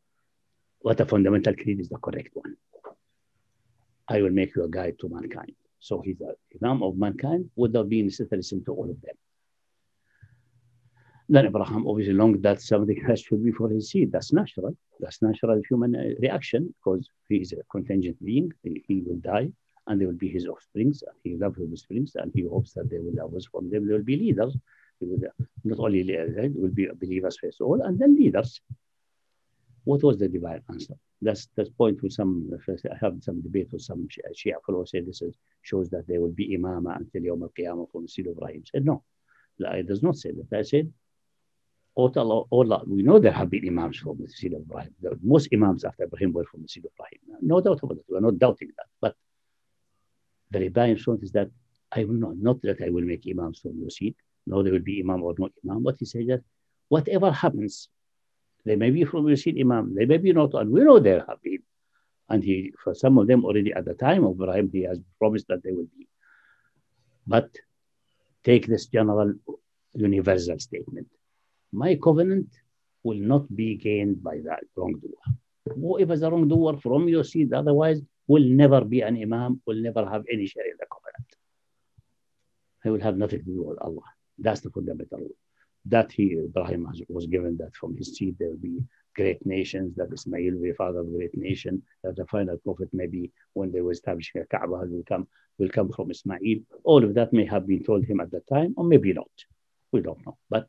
What a fundamental creed is the correct one. I will make you a guide to mankind. So he's the Imam of mankind without being necessarily sent to all of them. Then Abraham obviously longed that something has should be for his seed. That's natural. That's natural human uh, reaction because he is a contingent being. He, will die and they will be his offsprings. He loves his offsprings and he hopes that they will us from them. They will be leaders. Will, uh, not only leaders, they will be believers first of all and then leaders. What was the divine answer? That's the point with some, I have some debate with some Shia followers say this is, shows that there will be imama until Yawm al-Qiyamah from the seed of Ibrahim. Said, no, it does not say that. I said, all, all, we know there have been imams from the seed of Ibrahim. Most imams after Ibrahim were from the seed of Ibrahim. No doubt about it. We're not doubting that. But the divine point is that I will not, not that I will make imams from your seed. No, there will be imam or not imam. But he said that whatever happens, they may be from your seed imam, they may be not, and we know there have been. And he, for some of them already at the time of Ibrahim, he has promised that they will be. But take this general universal statement. My covenant will not be gained by that wrongdoer. Whoever is a wrongdoer from your seed, otherwise, will never be an imam, will never have any share in the covenant. He will have nothing to do with Allah. That's the fundamental rule. That he, Ibrahim was given that from his seed there will be great nations, that Ismail will be father of great nation, that the final prophet maybe when they were establishing a Kaaba will come, will come from Ismail. All of that may have been told him at the time, or maybe not. We don't know. But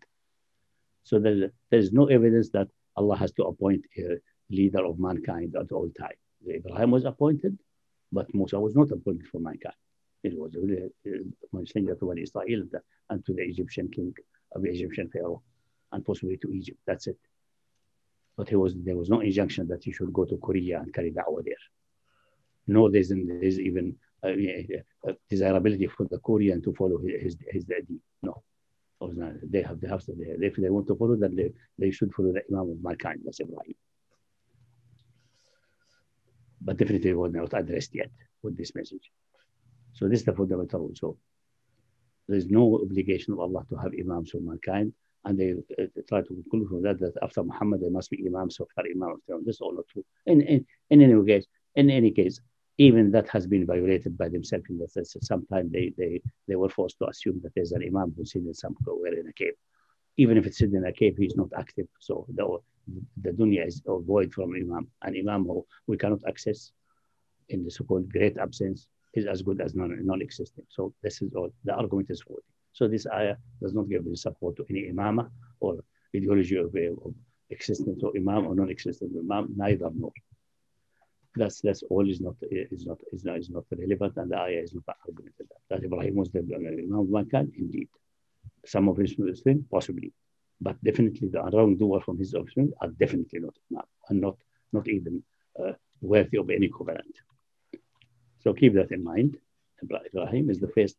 so there, there is no evidence that Allah has to appoint a leader of mankind at all times. Ibrahim was appointed, but Musa was not appointed for mankind. It was really messenger to Israel and to the Egyptian king of the Egyptian Pharaoh and possibly to Egypt. That's it. But he was there was no injunction that he should go to Korea and carry da'wah there. Nor there's, there's even uh, uh, desirability for the Korean to follow his his, his No. They have the house there. If they want to follow, then they, they should follow the Imam of mankind, that's Ibrahim. But definitely was not addressed yet with this message. So this is the fundamental rule. So there is no obligation of Allah to have Imams of mankind and they uh, try to conclude from that that after Muhammad there must be imams of after imam This is all not true. In, in, in any case, in any case, even that has been violated by themselves in the sense that sometimes they, they, they were forced to assume that there's an imam who's sitting somewhere in a cave. Even if it's sitting in a cave, he's not active. So the, the dunya is void from imam. An imam who we cannot access in the so-called great absence is as good as non, non-existing. So this is all, the argument is faulty. So this ayah does not give any support to any imama or ideology of, of existence or imam or non-existence of imam, neither nor. That's that's all is not is not is not, is not relevant, and the ayah is not argumented that. That Ibrahim was the imam of mankind, indeed. Some of his Muslims, possibly, but definitely the wrongdoer from his offspring are definitely not imam, and not not even uh, worthy of any covenant. So keep that in mind. Ibrahim is the first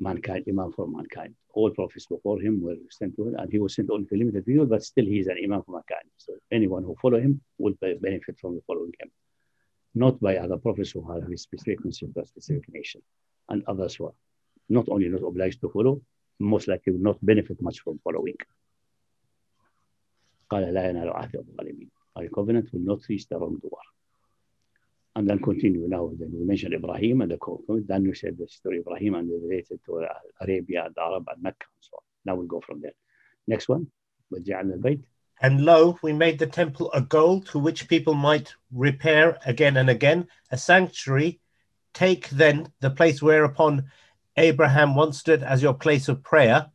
mankind, Imam for mankind. All prophets before him were sent to him, and he was sent only to limited people, but still he is an Imam for mankind. So anyone who follow him will benefit from the following him. Not by other prophets who have a specific mission to a specific nation, and others who are not only not obliged to follow, most likely will not benefit much from following. قال لا ينال عهد الظالمين. Our covenant will not reach the wrongdoer and then continue now. Then we mentioned Ibrahim and the Quran. Then we said the story of Ibrahim and related to Arabia and Arab and Mecca and so on. Now we'll go from there. Next one. And lo, we made the temple a goal to which people might repair again and again, a sanctuary. Take then the place whereupon Abraham once stood as your place of prayer.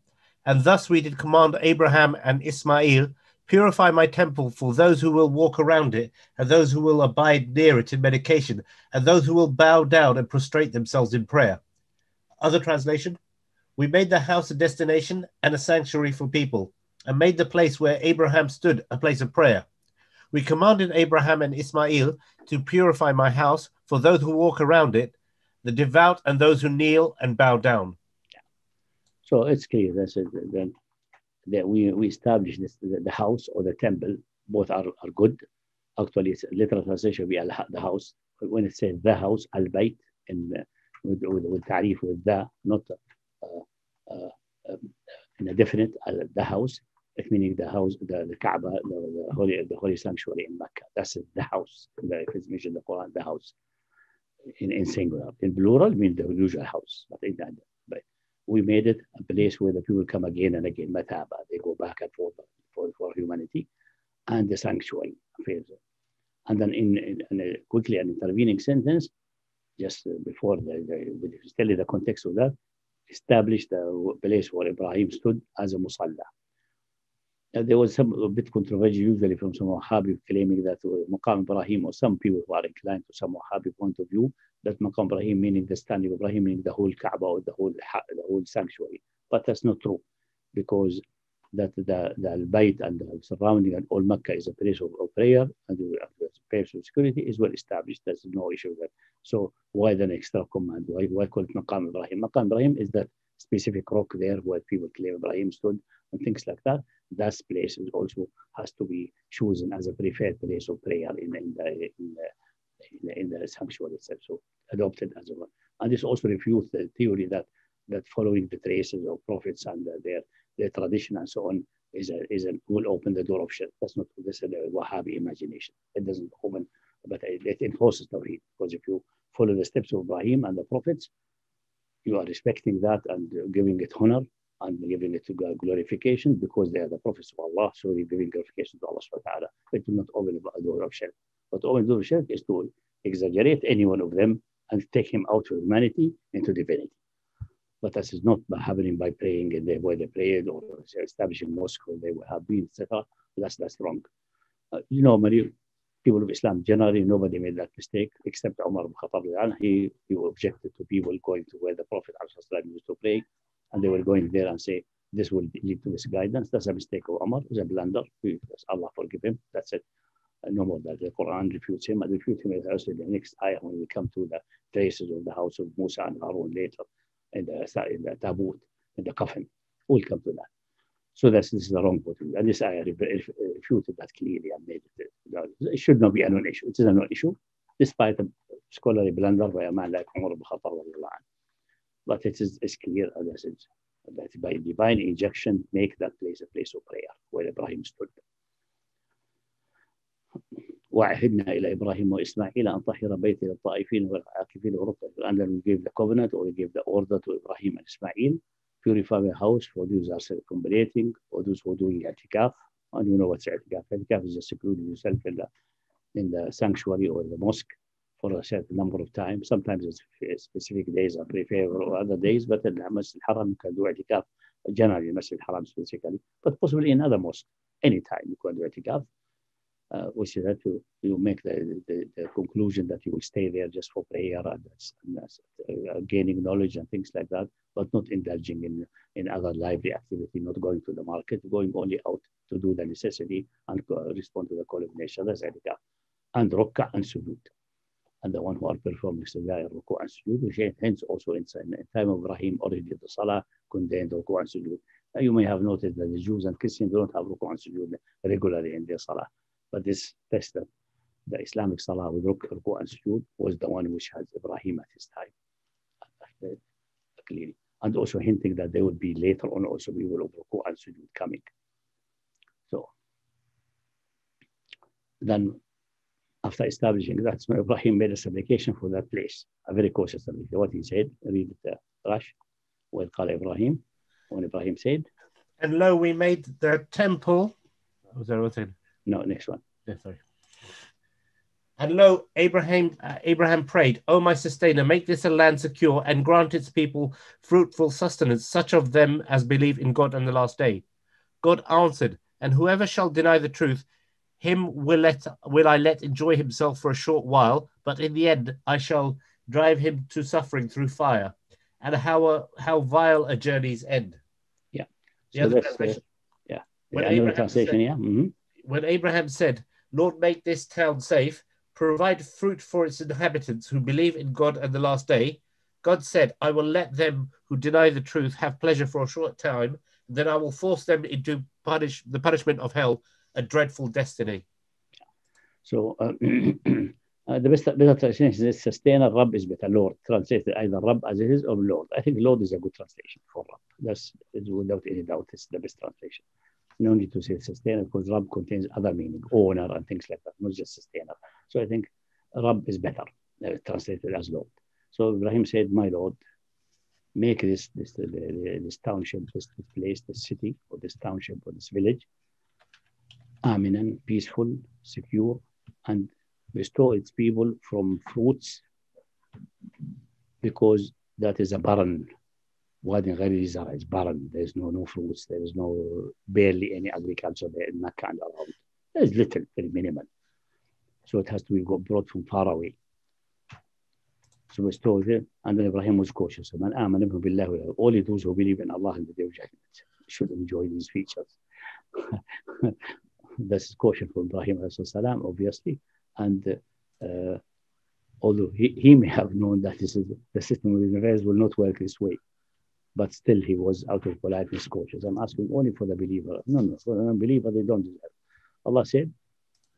And thus we did command Abraham and Ismail Purify my temple for those who will walk around it, and those who will abide near it in medication, and those who will bow down and prostrate themselves in prayer. Other translation We made the house a destination and a sanctuary for people, and made the place where Abraham stood a place of prayer. We commanded Abraham and Ismail to purify my house for those who walk around it, the devout and those who kneel and bow down. So it's clear that's it. Then that we, we establish this, the, the, house or the temple, both are, are good. Actually, it's literal translation be the house. When it says the house, al bayt, in with, with, with tarif with the, not uh, uh, um, in a definite, uh, the house, it meaning the house, the, the Kaaba, the, the, holy, the holy sanctuary in Mecca. That's the house. The, if it's mentioned in the Quran, the house in, in singular. In plural, means the usual house. But in that, we made it a place where the people come again and again, Mataba. Uh, they go back and forth for, for humanity and the sanctuary affairs. And then in, in, in a, quickly an intervening sentence, just uh, before the, the, tell you the context of that, established the place where Ibrahim stood as a musalla. Uh, there was some a bit controversy usually from some Wahhabi claiming that Maqam Ibrahim or some people who are inclined to some Wahhabi point of view that Maqam Ibrahim meaning the standing of Ibrahim meaning the whole Kaaba or the whole the whole sanctuary. But that's not true because that the, the Al-Bayt and the surrounding and all Mecca is a place of, of prayer and the, place of security is well established. There's no issue there. So why the extra command? Why, why call it Maqam Ibrahim? Maqam Ibrahim is that specific rock there where people claim Ibrahim stood and things like that. That place is also has to be chosen as a preferred place of prayer in, in the, in the in the, in the sanctuary itself. So adopted as one. And this also refutes the theory that that following the traces of prophets and their their tradition and so on is a, is a, will open the door of shirk. That's not this is a Wahhabi imagination. It doesn't open, but it, it enforces Tawheed. Because if you follow the steps of Ibrahim and the prophets, you are respecting that and giving it honor and giving it to God glorification because they are the prophets of Allah. So they're giving glorification to Allah subhanahu wa ta'ala. It will not open a door of shirk. But open the door of shirk is to exaggerate any one of them and take him out of humanity into divinity. But this is not happening by praying in the way they prayed or establishing mosque where they have been, etc. That's that's wrong. uh, many people of Islam generally nobody made that mistake except Umar ibn Khattab. He, he objected to people going to where the Prophet used to pray and they were going there and say this will lead to misguidance. That's a mistake of Umar. It's a blunder. Allah forgive him. That's it. Uh, no more that the Quran refutes him and refutes him also the next ayah when we come to the traces of the house of Musa and Harun later in the, in the tabut, in the coffin. We'll come to that. So that's, this is the wrong point. And this ayah refuted that clearly and made it. Uh, it should not be a non-issue. It is a non-issue, despite a scholarly blunder by a man like Umar ibn Khattab. But it is it's clear, as I said, that by divine injection, make that place a place of prayer where Ibrahim stood. وعهدنا إلى إبراهيم وإسماعيل أن طهر بيتي للطائفين والعاكفين وركع and then we gave the covenant or we gave the order to Ibrahim and Ismail purify the house for those who are circumambulating or those who are doing i'tikaf and you know what's i'tikaf i'tikaf is just secluding yourself in the in the sanctuary or the mosque for a certain number of times sometimes it's specific days are preferred or other days but in Masjid al-Haram you can do i'tikaf generally Masjid al-Haram specifically but possibly in other mosques anytime you can do i'tikaf uh, which is that you, you make the, the, the, conclusion that you will stay there just for prayer and, and uh, gaining knowledge and things like that, but not indulging in, in other lively activity, not going to the market, going only out to do the necessity and respond to the call of nature. That's adhikar. And rukka and sujood. And the one who are performing salah, ruku and sujood, hence also in, time of Ibrahim already the salah contained ruku and sujood. You may have noted that the Jews and Christians don't have ruku and sujood regularly in their salah. But this test the Islamic Salah with Ruku and Sujood was the one which has Ibrahim at his time. Clearly. And also hinting that there would be later on also we will Ruku and Sujood coming. So then after establishing that, so Ibrahim made a supplication for that place, a very cautious supplication. What he said, read it, uh, Rash. Well, call Ibrahim, when Ibrahim said, And lo, we made the temple. Was that what no, next one. Yeah, sorry. And lo, Abraham, uh, Abraham prayed, O my sustainer, make this a land secure and grant its people fruitful sustenance, such of them as believe in God and the last day. God answered, and whoever shall deny the truth, him will let will I let enjoy himself for a short while, but in the end I shall drive him to suffering through fire. And how how vile a journey's end. Yeah. The so other translation. Uh, yeah. When yeah, translation, said, yeah. Mm-hmm when Abraham said, Lord, make this town safe, provide fruit for its inhabitants who believe in God and the last day, God said, I will let them who deny the truth have pleasure for a short time, then I will force them into punish the punishment of hell, a dreadful destiny. So uh, uh, the best better translation is sustainer Rab is better. Lord translated either Rab as it is or Lord. I think Lord is a good translation for Rab. That's without any doubt. It's the best translation no need to say sustainer because Rab contains other meaning, owner and things like that, not just sustainer. So I think Rab is better uh, translated as Lord. So Ibrahim said, My Lord, make this this this township, this, this place, this city, or this township, or this village, aminan, peaceful, secure, and bestow its people from fruits, because that is a barren Wadi Ghariza uh, is barren. There's no no fruits. There is no barely any agriculture there in Mecca and around. There's little, very minimal. So it has to be brought from far away. So it's told there, and then Ibrahim was cautious. Man only those who believe in Allah and the Day of Judgment should enjoy these features. this is caution for Ibrahim salam, obviously. And uh, although he, he may have known that this is the system of the universe will not work this way but still he was out of politeness cautious. I'm asking only for the believer. No, no, for the unbeliever, they don't deserve. Allah said,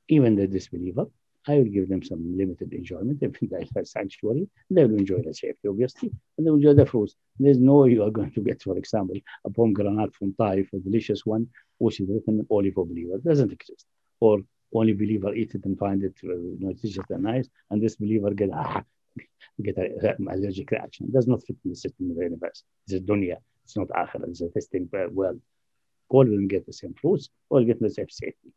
even the disbeliever, I will give them some limited enjoyment. If they have sanctuary, they will enjoy the safety, obviously, and they will enjoy the fruits. There's no way you are going to get, for example, a pomegranate from Taif, a delicious one, which is written only for believers. Doesn't exist. Or only believer eat it and find it uh, you know, delicious and nice, and this believer get ah, get an allergic reaction. It does not fit in the system of the universe. It's a dunya. It's not akhirah. It's a testing world. All will get the same fruits. All get the same safety.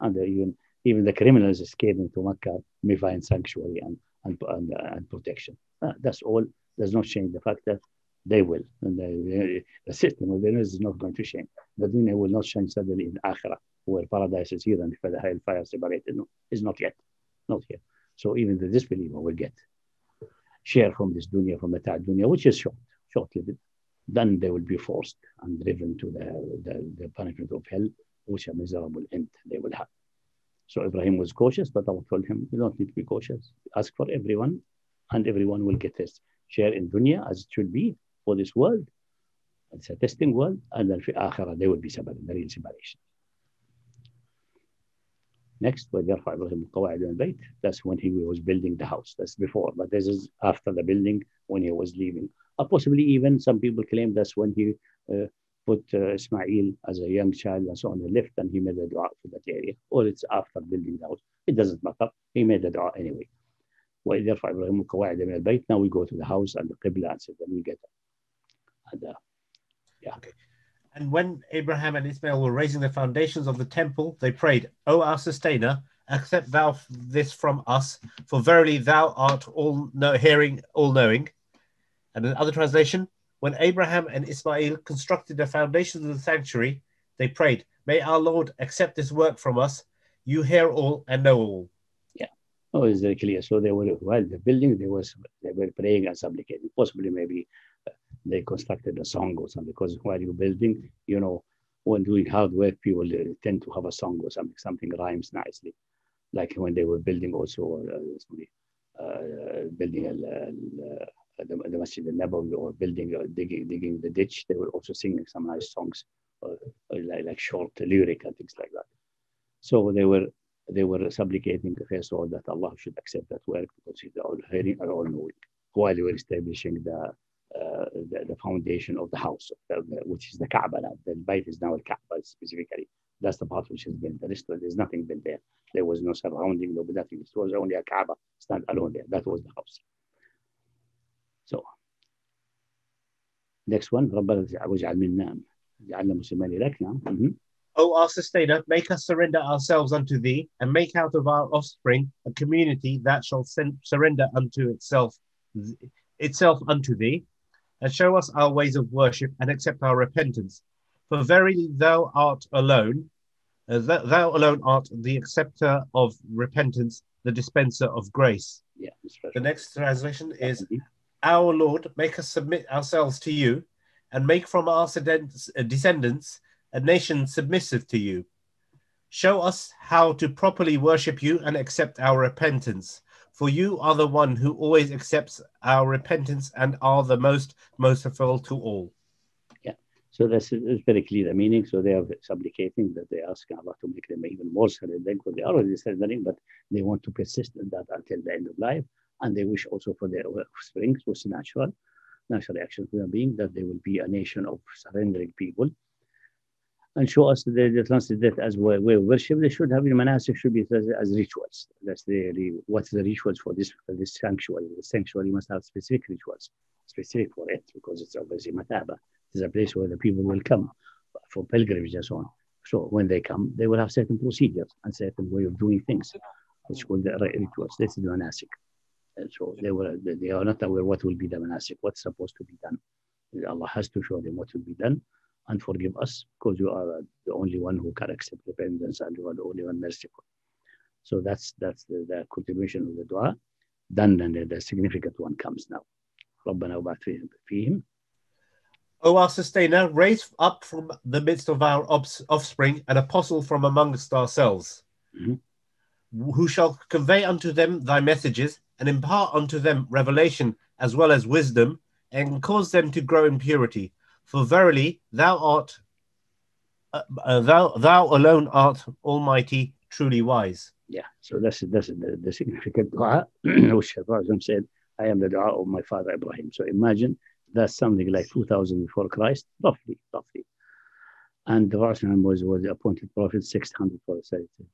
And even even the criminals escaping to Mecca may find sanctuary and and, and, and protection. Uh, that's all. Does not change the fact that They will. And they, the system of theirs is not going to change. The dunya will not change suddenly in akhirah, where paradise is here and the hellfire separated. No, it's not yet. Not yet. So even the disbeliever will get share from this dunya, from the dunya, which is short, short-lived. Then they will be forced and driven to the, the, the punishment of hell, which a miserable end they will have. So Ibrahim was cautious, but Allah told him, you don't need to be cautious. Ask for everyone, and everyone will get his share in dunya as it should be for this world. It's a testing world, and then for akhirah, there will be separation, the real separation. Next, وَيَرْفَعْ إِبْرَاهِيمُ الْقَوَاعِدَ مِنَ الْبَيْتِ That's when he was building the house. That's before, but this is after the building when he was leaving. Or possibly even some people claim that's when he uh, put uh, Ismail as a young child and so on the left and he made a dua for that area. Or it's after building the house. It doesn't matter. He made a dua anyway. وإذ يرفع إبراهيم القواعد من البيت. Now we go to the house and the Qibla and then we get and uh, yeah. Okay. And when Abraham and Ismail were raising the foundations of the temple, they prayed, O our sustainer, accept thou this from us, for verily thou art all know, hearing, all knowing. And in other translation, when Abraham and Ismail constructed the foundations of the sanctuary, they prayed, May our Lord accept this work from us. You hear all and know all. Yeah. Oh, it's very clear. So they were while the building, they was they were praying and supplicating. Possibly maybe they constructed a song or something because while you're building, you know, when doing hard work, people tend to have a song or something, something rhymes nicely. Like when they were building also, uh, uh, building uh, the, the Masjid al-Nabawi or building or digging, digging the ditch, they were also singing some nice songs, uh, like, like short lyric and things like that. So they were they were supplicating first of all that Allah should accept that work because He's all hearing and all knowing while they were establishing the uh, the, the, foundation of the house, which is the Kaaba now. The Bayt is now the Kaaba specifically. That's the part which has been the rest. There's nothing been there. There was no surrounding, no nothing. It was only a Kaaba stand alone there. That was the house So next one ربنا واجعل منا جعلنا مسلمين لك نعم. O our sustainer, make us surrender ourselves unto thee, and make out of our offspring a community that shall surrender unto itself itself unto thee, and show us our ways of worship and accept our repentance. For verily thou art alone, uh, th- thou alone art the acceptor of repentance, the dispenser of grace. Yeah, the next translation is our Lord, make us submit ourselves to you, and make from our descendants a nation submissive to you. Show us how to properly worship you and accept our repentance for you are the one who always accepts our repentance and are the most merciful to all. Yeah, so that's it's very clear the meaning. So they are supplicating that they ask Allah to make them even more surrendering because they are already surrendering, but they want to persist in that until the end of life. And they wish also for their offspring, which is natural, natural reaction for them being that they will be a nation of surrendering people and show us the, the translate that as way, way of worship. They should have in manasik should be as, rituals. That's the, the what's the rituals for this for this sanctuary. The sanctuary must have specific rituals, specific for it because it's obviously mataba. It's a place where the people will come for pilgrimage and so on. So when they come, they will have certain procedures and certain way of doing things, which called the rituals. This is the manasik. And so they were they are not aware what will be the manasik, what's supposed to be done. Allah has to show them what will be done and forgive us because you are the only one who can accept repentance and you are the only one merciful. So that's that's the, the continuation of the dua. Then and the, the significant one comes now. ربنا وبعث فيهم O our sustainer, raise up from the midst of our offspring an apostle from amongst ourselves, mm-hmm. who shall convey unto them thy messages and impart unto them revelation as well as wisdom, and cause them to grow in purity for verily thou art uh, uh, thou thou alone art almighty, truly wise. Yeah, so that's that's the, the significant dua which Prophet said, I am the dua of my father Ibrahim. So imagine that's something like 2000 before Christ, roughly, roughly. And the Prophet was, was appointed prophet 600 for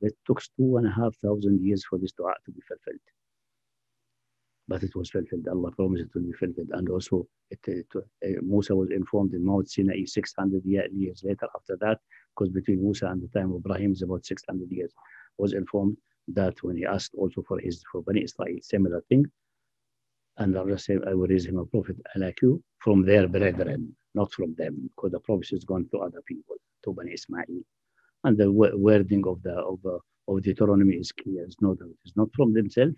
It took two and a half thousand years for this dua to be fulfilled but it was fulfilled. Allah promised it will be fulfilled. And also, it, it, uh, Musa was informed in Mount Sinai 600 years later after that, because between Musa and the time of Ibrahim is about 600 years, was informed that when he asked also for his for Bani Israel, similar thing. And Allah said, I will raise him a prophet like you from their brethren, not from them, because the prophecy is gone to other people, to Bani Ismail. And the wording of the of, uh, of Deuteronomy is clear. It's not, it's not from themselves.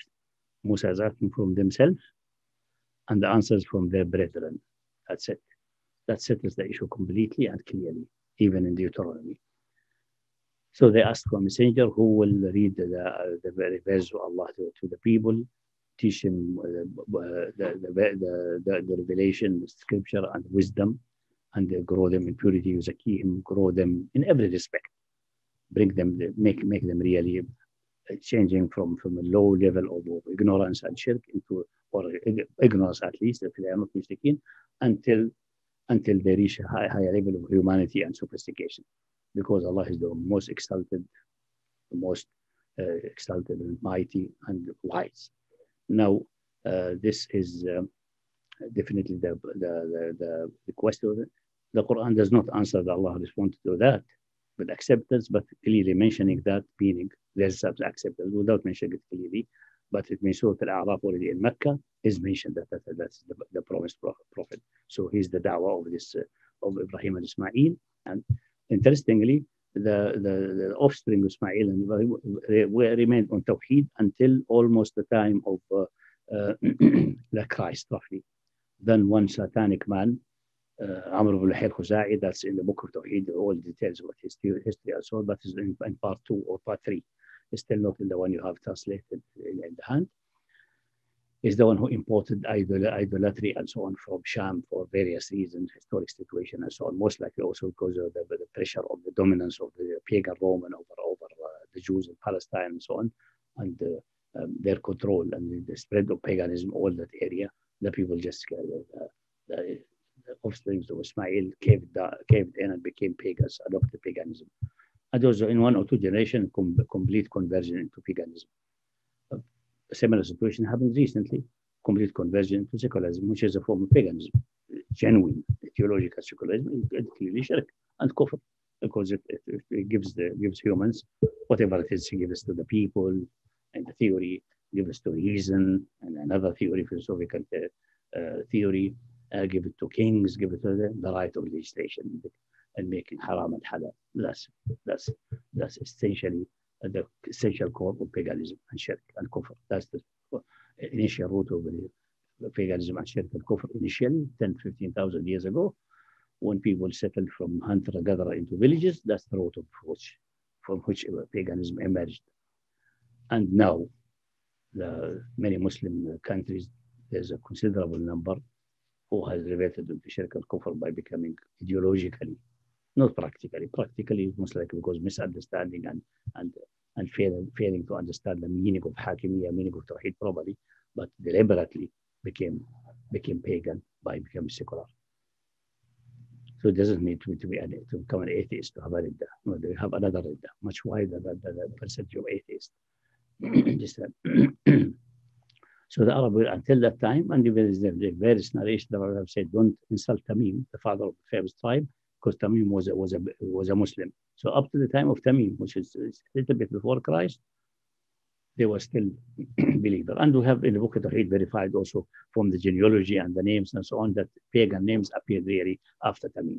Musa is asking from themselves, and the answers from their brethren. That's it. That settles the issue completely and clearly, even in Deuteronomy. So they asked for a messenger who will read the, the, the verse of Allah to, to the people, teach them uh, the, the, the, the, the revelation, the scripture, and wisdom, and grow them in purity, zakihim, grow them in every respect, bring them, make, make them really uh, changing from, from a low level of, ignorance and shirk into, or ignorance at least, if they are not mistaken, until until they reach a high, higher level of humanity and sophistication. Because Allah is the most exalted, the most uh, exalted and mighty and wise. Now, uh, this is uh, definitely the, the, the, the, question. The Quran does not answer that Allah responded to that with acceptance, but clearly mentioning that meaning there's acceptance without mentioning it clearly. But it means Surah Al-A'raf already in Mecca is mentioned that, that that's the, the promised prophet. So he's the da'wah of this uh, of Ibrahim and Ismail. And interestingly, the, the, the offspring of Ismail and Ibrahim remained on Tawheed until almost the time of uh, uh, the Christ, roughly. Then one satanic man, uh, Amr ibn al Khuza'i, that's in the book of Tawheed, all details of his history and so on, but is in, in part two or part three. It's still not in the one you have translated in, in the hand, is the one who imported idol, idolatry and so on from Sham for various reasons, historic situation and so on, most likely also because of the, the pressure of the dominance of the pagan Roman over, over uh, the Jews in Palestine and so on, and uh, um, their control and the spread of paganism all that area, the people just, uh, the, the, offsprings of Ismail caved, caved in and became pagans, adopted paganism and also in one or two generations, com complete conversion into paganism. A similar situation happened recently, complete conversion to secularism, which is a form of paganism, genuine theological secularism, it clearly shirk and kufr, because it, it, it, gives the gives humans whatever it is, it gives to the people, and the theory gives to reason, and another theory, philosophical uh, uh, theory, uh, give it to kings, give it to the, right of legislation and making haram and halal. That's, that's, that's essentially the essential core of paganism and shirk and kufr. That's the initial root of the paganism and shirk and kufr initially, 10, 15,000 years ago, when people settled from hunter-gatherer into villages, that's the root of which, from which paganism emerged. And now, the many Muslim countries, there's a considerable number who has reverted into shirk and kufr by becoming ideologically not practically. Practically, most likely because misunderstanding and and and failing, failing to understand the meaning of Hakimiyya, meaning of Tawheed properly, but deliberately became became pagan by becoming secular. So it doesn't need to, to be an, to become an atheist to have a ridda. No, they have another ridda, much wider than the percentage of atheists. Just so the Arab will, until that time, and there is the various narrations that have said, don't insult Tamim, the father of the famous tribe, because Tamim was a, was a was a Muslim. So up to the time of Tamim, which is a little bit before Christ, they were still believers. And we have in the Book of Tawheed verified also from the genealogy and the names and so on that pagan names appeared really after Tamim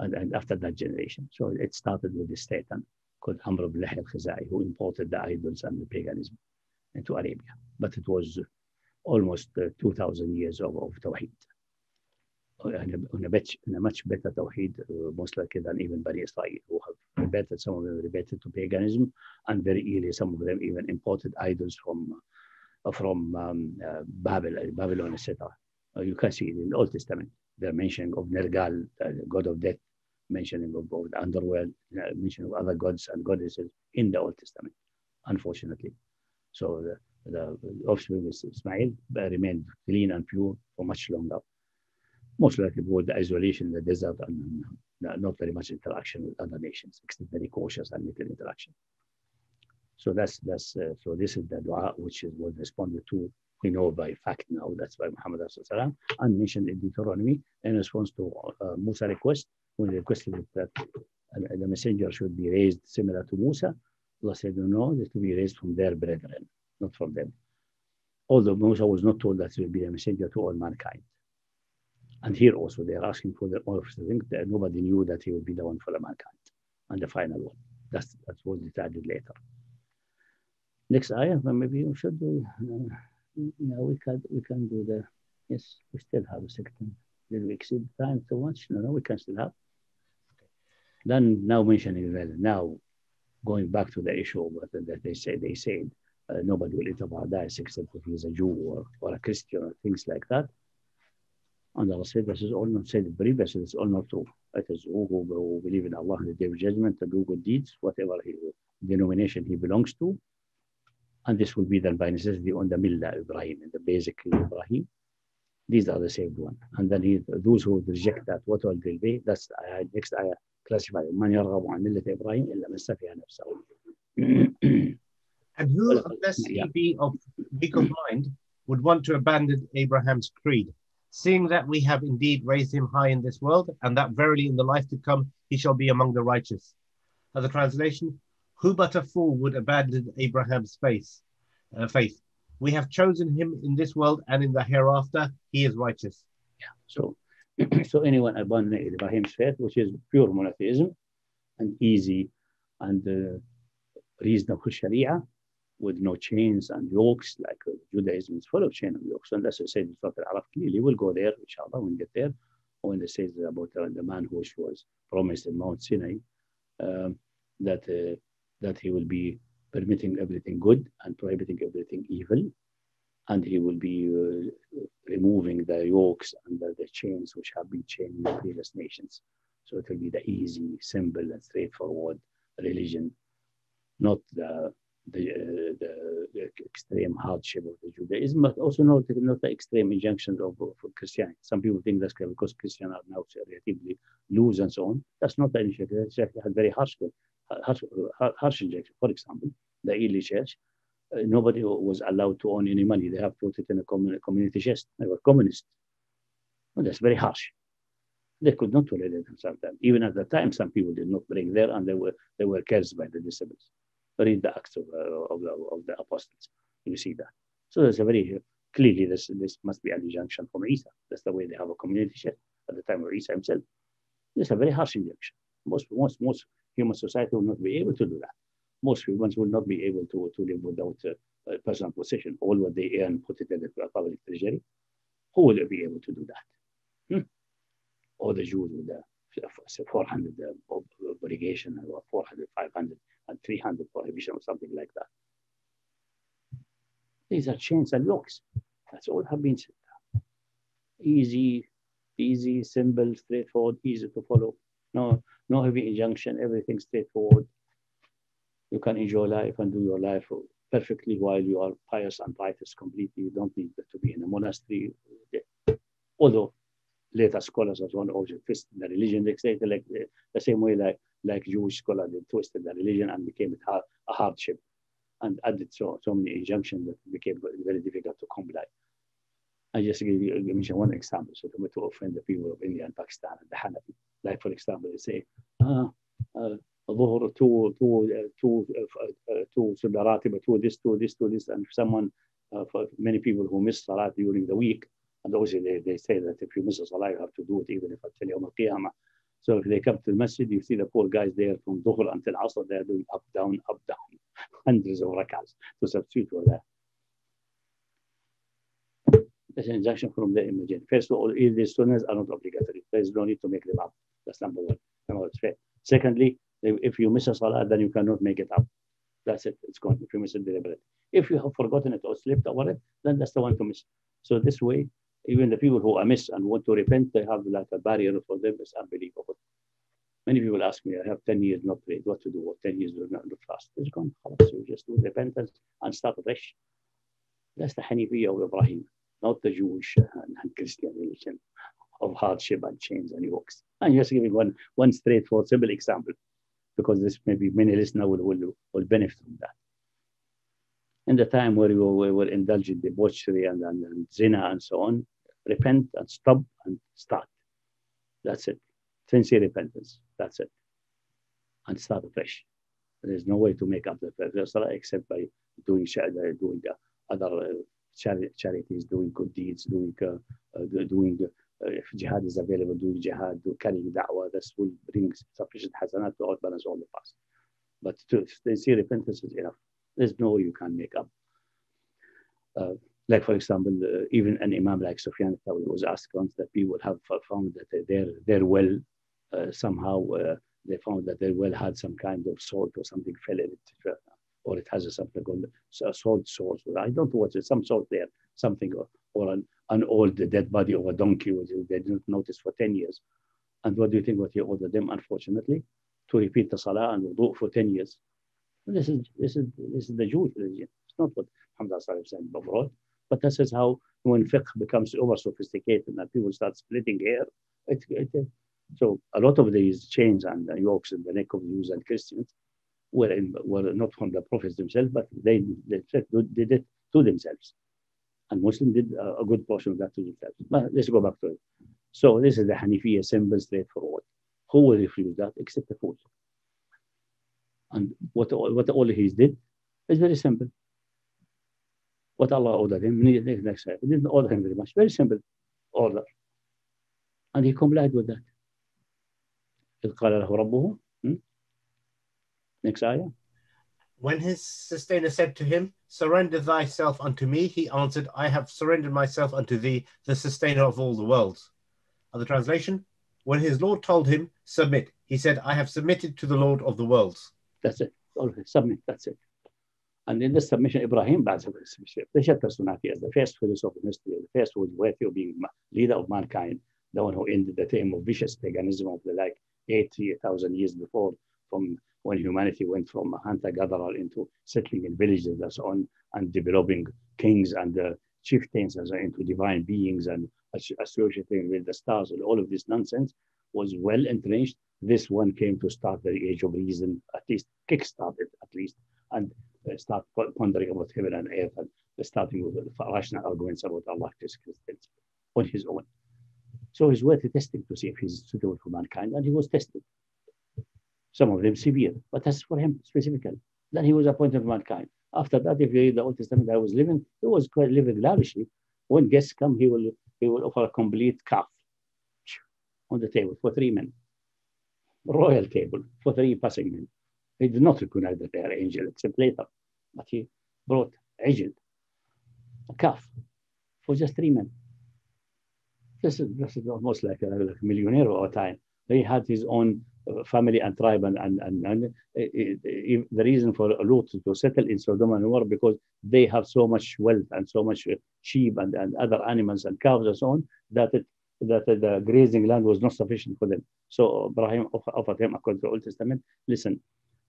and, and after that generation. So it started with the Satan called Amr ibn al-Khuzai who imported the idols and the paganism into Arabia. But it was almost uh, 2,000 years of, of Tawheed on a, much, in a much better Tawheed, uh, most likely than even Bani Israel, who have reverted, some of them reverted to paganism, and very early, some of them even imported idols from uh, from um, uh, Babylon, Babylon, etc. Uh, you can see it in the Old Testament. They're mentioning of Nergal, the god of death, mentioning of, of the underworld, uh, mentioning of other gods and goddesses in the Old Testament, unfortunately. So the, the offspring of Ismail remained clean and pure for much longer most likely with the isolation in the desert and not very much interaction with other nations, except very cautious and little interaction. So that's that's uh, so this is the dua which is was responded to. We know by fact now that's by Muhammad and mentioned in Deuteronomy in response to uh, Musa request when he requested that uh, the messenger should be raised similar to Musa. Allah said, no, it will be raised from their brethren, not from them. Although Musa was not told that he will be a messenger to all mankind. And here also they're asking for the office. I think that nobody knew that he would be the one for the mankind and the final one. That's that's what decided later. Next ayah, maybe we should do. Uh, yeah, we can we can do the. Yes, we still have a second. Did we exceed time too much? No, no, we can still have. Then now mentioning that now going back to the issue of that they say they said uh, nobody will eat of paradise except if he's a Jew or, or a Christian or things like that. And Allah said this is all not said previously, it's all not true. It is who, who, who believe in Allah and the day of judgment to do good deeds, whatever he, denomination he belongs to. And this will be done by necessity on the Millah Ibrahim, and the basic Ibrahim. These are the saved one. And then he, those who reject that, what will they be? That's the next ayah classified. من يرغب عن ملة إبراهيم إلا من سفه نفسه. And who, unless he be of weak of mind, would want to abandon Abraham's creed, seeing that we have indeed raised him high in this world, and that verily in the life to come he shall be among the righteous. As a translation, who but a fool would abandon Abraham's faith? Uh, faith. We have chosen him in this world, and in the hereafter he is righteous. Yeah. So, so anyone abandoning Abraham's faith, which is pure monotheism, and easy and uh, reasonable Sharia, with no chains and yokes, like uh, Judaism is full of chain and yokes. And that's what said Surah Al-Araf clearly. We'll go there, inshallah, when we get there. When it says about uh, the man who was promised in Mount Sinai, um, that uh, that he will be permitting everything good and prohibiting everything evil, and he will be uh, removing the yokes and the, the, chains which have been chained in the previous nations. So it will be the easy, simple, and straightforward religion, not the the, uh, the, the, extreme hardship of the Judaism, but also not, not the extreme injunctions of, of Christianity. Some people think that's because Christians are now relatively loose and so on. That's not the initiative. It's had very harsh, harsh, harsh injunction. For example, the early church, nobody was allowed to own any money. They have put it in a community chest. They were communists. Well, that's very harsh. They could not tolerate themselves. Even at the time, some people did not bring there, and they were they were cursed by the disciples read the Acts of, uh, of, the, of the Apostles. You see that. So there's a very clearly this this must be an injunction from Isa. That's the way they have a community share at the time of Isa himself. It's a very harsh injunction. Most most most human society will not be able to do that. Most humans will not be able to, to live without uh, personal possession. All what they earn, put it in the public treasury. Who will be able to do that? Hmm? Or the Jews with the 400 uh, obligation or 400, 500 and 300 prohibition or something like that. These are chains and locks. That's all have been said. Easy, easy, simple, straightforward, easy to follow. No, no heavy injunction, everything straightforward. You can enjoy life and do your life perfectly while you are pious and righteous completely. You don't need to be in a monastery. Although later scholars as one also twist the religion, they say like the, same way like like Jewish scholars, they twisted the religion and became a hardship and added so, so many injunctions that became very difficult to comply. I just give you mention one example, so to, to offend the people of India and Pakistan and the Hanafi. Like for example, they say, ah, uh, ظهر two two uh, two uh, uh, two sudarat, two this, two this, two this, and someone, uh, for many people who miss salat during the week, and also they, they say that if you miss a salah, you have to do it even if until Yom Al-Qiyamah. So if they come to the masjid, you see the poor guys there from Dhuhr until Asr, they're doing up, down, up, down, hundreds of rakats to substitute for that. That's an injunction from the image. First of all, if the sunnahs are not obligatory, there's no need to make them up. That's number one. Number one. Secondly, if you miss a salah, then you cannot make it up. That's it. It's gone. If you miss it deliberately. If you have forgotten it or slipped over it, then that's the one to miss. So this way, even the people who are miss and want to repent, they have like a barrier for them. It's unbelievable. Many people ask me, I have 10 years not prayed, what to do? What 10 years do not fast? It's gone. So just do repentance and start fresh. That's the Hanifiyya of Ibrahim, not the Jewish and Christian religion of hardship and chains and yokes. I'm just giving one, one straightforward, simple example because this maybe many listeners will, will, will benefit from that in the time where you were indulging debauchery and, and, and zina and so on, repent and stop and start. That's it. Sincere repentance. That's it. And start afresh. There's no way to make up the first except by doing doing other uh, charities, doing good deeds, doing uh, uh, doing uh, if jihad is available, do jihad, do carrying da'wah, this will bring sufficient hasanat to outbalance all the past. But to sincere repentance is enough. There's no you can make up. Uh, like for example, uh, even an imam like Sufyan Thawri was asked once that people have found that their their well uh, somehow uh, they found that their well had some kind of salt or something fell in it, or it has a something called a salt source. I don't know what it is, some salt there, something or, or an, an old the dead body of a donkey which they didn't notice for 10 years. And what do you think what he ordered them, unfortunately? To repeat the salah and wudu for 10 years. This is, this is, this is the Jewish religion. It's not what Hamza said abroad. But this is how when fiqh becomes over sophisticated and people start splitting hair, it, it, so a lot of these chains and yokes in the neck of Jews and Christians were, in, were not from the prophets themselves, but they, they did it to themselves and Muslim did a, a good portion of that to themselves. But let's go back to it. So this is the Hanifiya, simple, straightforward. Who will refuse that except the fool? And what all, what all he did is very simple. What Allah ordered him, he didn't order him very much. Very simple order. And he complied with that. إذ قال له ربه hmm? Next ayah. When his sustainer said to him, Surrender thyself unto me, he answered, I have surrendered myself unto thee, the sustainer of all the worlds. Other translation, when his Lord told him, Submit, he said, I have submitted to the Lord of the worlds. That's it. Okay, submit, that's it. And in this submission, Ibrahim special personality the first philosopher in history, the first worthy of being leader of mankind, the one who ended the time of vicious paganism of the like 80,000 years before, from when humanity went from hunter-gatherer into settling in villages and so on, and developing kings and uh, chieftains and so into divine beings and associating with the stars and all of this nonsense was well entrenched. This one came to start the age of reason, at least kick-started at least, and uh, start pondering about heaven and earth and starting with the rational arguments about Allah's existence on his own. So he's worth testing to see if he's suitable for mankind, and he was tested. Some of them severe, but that's for him specifically. Then he was appointed mankind. After that, if you read the Old Testament, I was living, he was quite living lavishly. When guests come, he will he will offer a complete calf on the table for three men. Royal table for three passing men. He did not recognize that they are angel except later. But he brought agent, a calf, for just three men. This is, this is almost like a, like a millionaire time. He had his own family and tribe, and, and, and, and it, it, the reason for Lot to settle in Sodom and Gomorrah because they have so much wealth and so much uh, sheep and, and other animals and cows and so on that it, that the grazing land was not sufficient for them. So uh, Ibrahim offered him, according to the Old Testament, listen,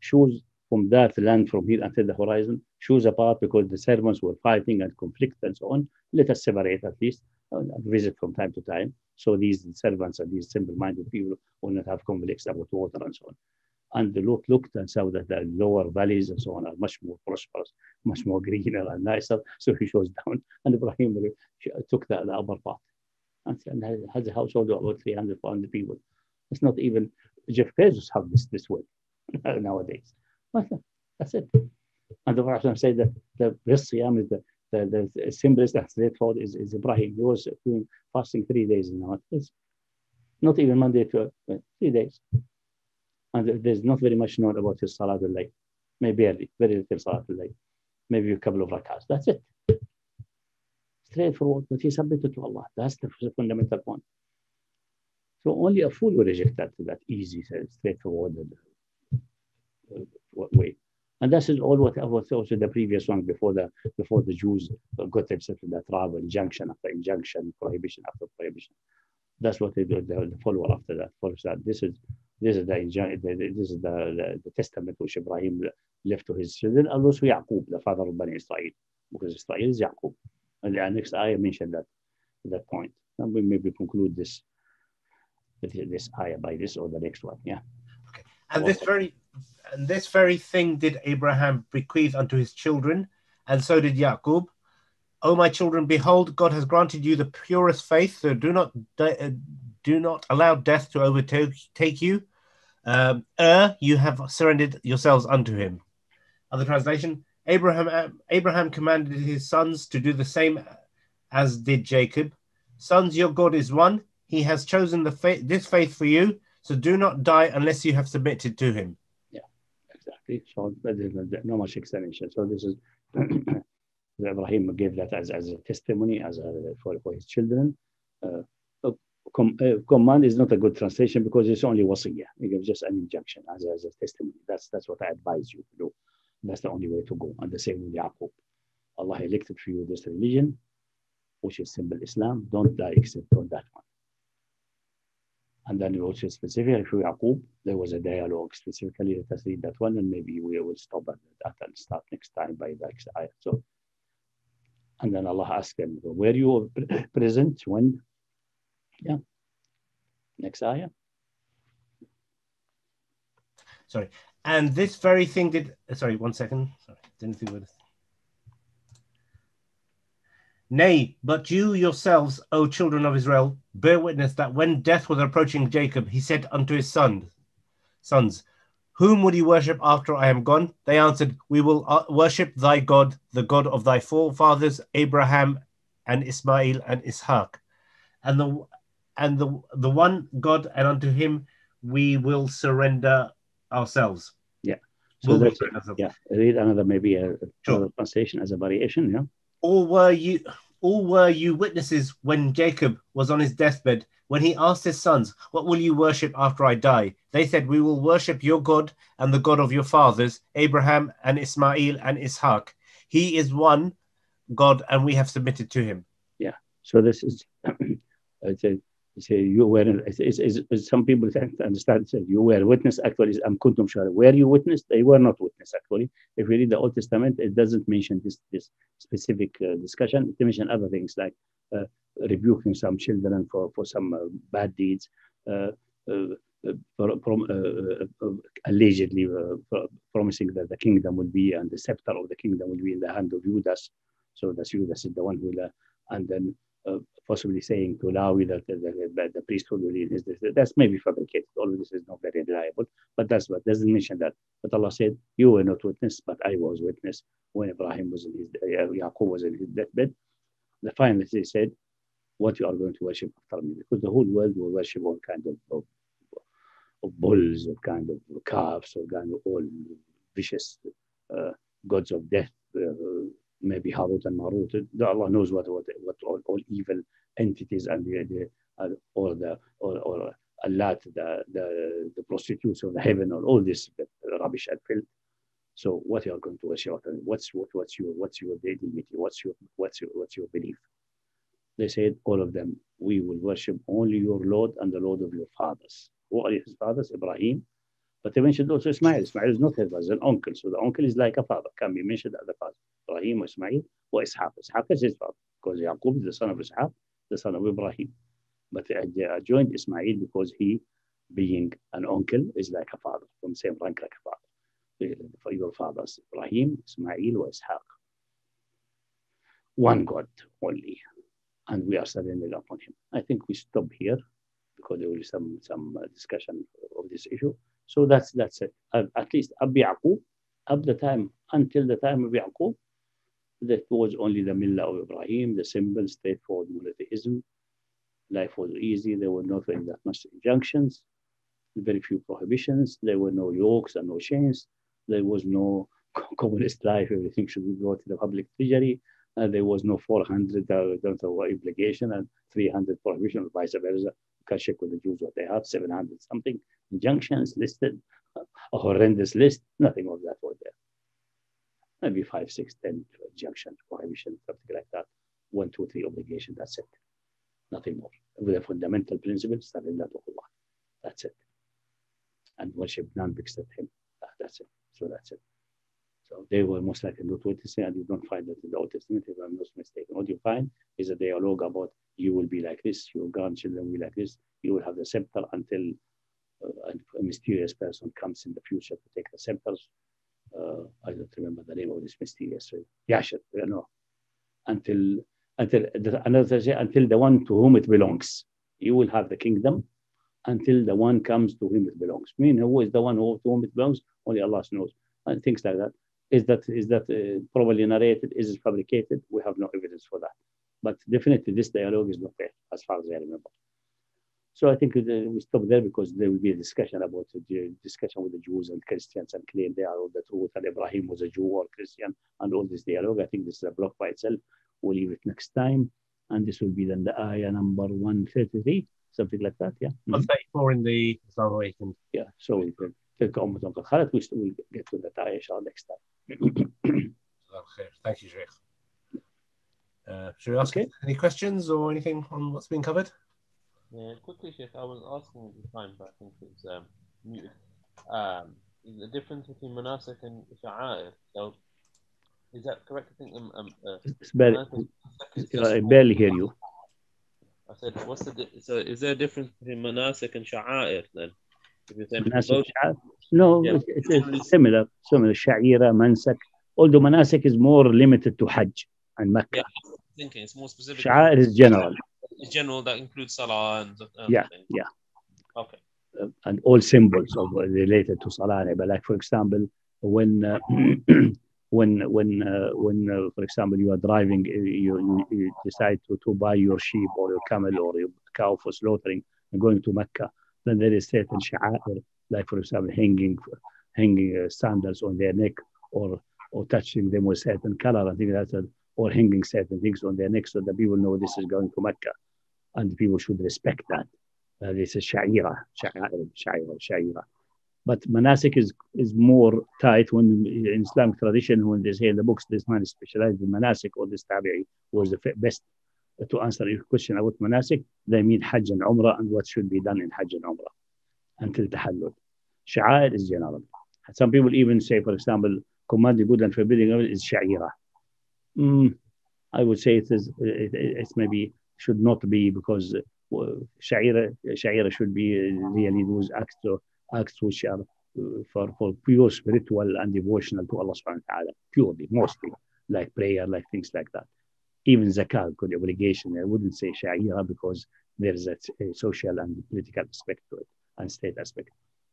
choose from that land from here until the horizon, choose a path because the servants were fighting and conflict and so on. Let us separate at least uh, and visit from time to time. So these servants and these simple-minded people will not have conflicts about water and so on. And the Lot looked and saw that the lower valleys and so on are much more prosperous, much more greener and nicer. So he goes down, and Ibrahim took the, the upper part. And has a household of about 300, 400 people. It's not even Jeff Bezos have this this way nowadays. That's it. And the Prophet said that the best Siyam is the the, the simplest and straightforward is, is Ibrahim. He was doing fasting three days in the. It's not even Monday to uh, three days. And there's not very much known about his Salat al Maybe barely, very little Salat al Maybe a couple of rakats. That's it. Straightforward, but he submitted to Allah. That's the fundamental point. So only a fool will reject that, that easy, straightforward uh, way. And this is all what was also the previous one before the before the Jews got themselves in that trap, injunction after injunction, prohibition after prohibition. That's what they do. The, the follower after that follows that. This is this is the this is the, the, the testament which Ibrahim left to his children, and also Yaqub, the father of Bani Israel, because Israel is Yaqub. And the next ayah mentioned that that point. And we maybe conclude this this ayah by this or the next one. Yeah. Okay. And this very and this very thing did Abraham bequeath unto his children, and so did Yaqub. O my children, behold, God has granted you the purest faith, so do not uh, do not allow death to overtake you. Um, er, you have surrendered yourselves unto him. Other translation: Abraham Abraham commanded his sons to do the same as did Jacob. Sons, your God is one; He has chosen the faith, this faith for you, so do not die unless you have submitted to him. Exactly. So no much explanation. So this is Ibrahim gave that as, as a testimony as a, for, for his children. Uh, com, uh, command is not a good translation because it's only wasiyah. It gives just an injunction as, as a testimony. That's that's what I advise you to do. That's the only way to go. And the same with Yaqub. Allah elected for you this religion, which is simple Islam. Don't die except on that one. And then also specifically for Yaqub, there was a dialogue specifically. Let us read that one and maybe we will stop at that and start next time by the next ayah. So, and then Allah asked them, were you present when? Yeah. Next ayah. Sorry. And this very thing did, sorry, one second. Sorry, didn't think with Nay, but you yourselves, O children of Israel, bear witness that when death was approaching Jacob, he said unto his son, sons, Whom would you worship after I am gone? They answered, We will uh, worship thy God, the God of thy forefathers, Abraham and Ismail and Ishaq. And the and the the one God, and unto him we will surrender ourselves. Yeah. So we'll yeah, read another maybe a, sure. another translation as a variation. Yeah all were you all were you witnesses when Jacob was on his deathbed, when he asked his sons, What will you worship after I die? They said, We will worship your God and the God of your fathers, Abraham and Ismail and Ishaq. He is one God, and we have submitted to him. Yeah. So this is say you were is, is, is, some people understand say you were witness actually am kuntum shahid were you witness? They were not witness actually. If we read the old testament it doesn't mention this this specific uh, discussion. It mentions other things like uh, rebuking some children for for some uh, bad deeds uh, uh, uh, prom, allegedly promising that the kingdom will be and the scepter of the kingdom will be in the hand of Judas. So that Judas is the one who and then uh, possibly saying to Lawi that the, the, the priesthood will is this. That's maybe fabricated. All of this is not very reliable, but that's what doesn't mention that. But Allah said, "You were not witness, but I was witness when Ibrahim was in his uh, Yaqub was in his deathbed." The finally he said, "What you are going to worship after me?" Because the whole world will worship all kind of, of, of bulls, of kind of calves, or kind of all vicious uh, gods of death. Uh, maybe Harut and Marut. Allah knows what what, what all, all evil entities and the, the or the or, or Allah, the, the the prostitutes of the heaven, or all this rubbish and filth. So what you are going to worship? What's what what's your what's your deity? What's your what's your what's your belief? They said all of them. We will worship only your Lord and the Lord of your fathers. Who are his fathers? Ibrahim. But they mentioned also Ismail. Ismail is not his father, an uncle. So the uncle is like a father. Can be mentioned as a father. Ismail, or Ishaq. Ishaq is his father because Yaqub is the son of Ishaq, the son of Ibrahim. But I joined Ismail because he, being an uncle, is like a father, from the same rank like a father. For your fathers, Ibrahim, Ismail, Ishaq. One God only. And we are surrendering upon him. I think we stop here because there will be some, some uh, discussion of this issue. So that's that's it. At least Abi Yaqub, at the time, until the time of Yaqub, that was only the Millah of Ibrahim, the simple, straightforward monotheism. Life was easy. There were not that much injunctions, very few prohibitions. There were no yokes and no chains. There was no communist life. Everything should be brought to the public treasury. Uh, there was no 400 uh, obligation and 300 prohibition, or vice versa. You can check with the Jews what they have, 700 something injunctions listed, a horrendous list. Nothing of that was there maybe five, six, ten injunction, prohibition, something like that. One, two, three obligation, that's it. Nothing more. With a fundamental principle, surrender to Allah. That's it. And worship none except Him. That's it. So that's it. So they were most likely not witnessing, and you don't find that in the Old Testament, if I'm not mistaken. What you find is a dialogue about you will be like this, your grandchildren will be like this, you will have the scepter until uh, a mysterious person comes in the future to take the scepters uh, I don't remember the name of this mysterious Yashar, you know, until until the, another until the one to whom it belongs. You will have the kingdom until the one comes to whom it belongs. I mean, who is the one who, to whom it belongs? Only Allah knows. And things like that. Is that is that uh, probably narrated? Is it fabricated? We have no evidence for that. But definitely, this dialogue is not there, as far as I remember. So I think we stop there because there will be a discussion about the discussion with the Jews and Christians and claim they are all the truth and Ibrahim was a Jew or Christian and all this dialogue. I think this is a block by itself. We'll leave it next time. And this will be then the ayah number 133, something like that. Yeah. Mm-hmm. 134 in the Islam Yeah. So we will get to that ayah inshallah next time. Thank you, Sheikh. Uh, should we ask okay. any questions or anything on what's been covered? Yeah, quickly, Sheikh, I was asking at the time, but I think it's um, muted. Um, is the difference between manasik and sha'air? So, is that correct I think? Um, um, uh, it's barely, I barely hear you. I said, what's the di- so? Is there a difference between manasik and sha'air then? If you're saying manasik, no, yeah. it's, it's, similar. Similar, sha'ira, mansak. Although manasik is more limited to Hajj and Mecca. Yeah, thinking it's more specific. Sha'air is general general that includes salah and uh, yeah things. yeah. Okay. Uh, and all symbols of uh, related to salah but like for example when uh, when when uh, when uh, for example you are driving you, you, you, decide to, to buy your sheep or your camel or your cow for slaughtering and going to mecca then there is certain sha'air like for example hanging hanging sandals on their neck or or touching them with certain color i think that's a, or hanging certain things on their neck so that people know this is going to mecca and people should respect that. Uh, this is sha'ira, sha'ira, sha'ira. But manasik is, is more tight when in Islamic tradition, when they say in the books, this man is specialized in manasik or this tabi'i was the best to answer your question about manasik, they mean Hajj and Umrah and what should be done in Hajj and Umrah until Tahallul. Sha'air is general. Some people even say, for example, commanding good and forbidding is sha'ira. Mm, I would say it is, it, it's maybe should not be because Shaira, Shaira should be really those acts, acts which are for, for pure spiritual and devotional to Allah subhanahu wa ta'ala, purely, mostly, like prayer, like things like that. Even zakat, good obligation, I wouldn't say Shaira because there's a, a, social and political aspect to it and state aspect.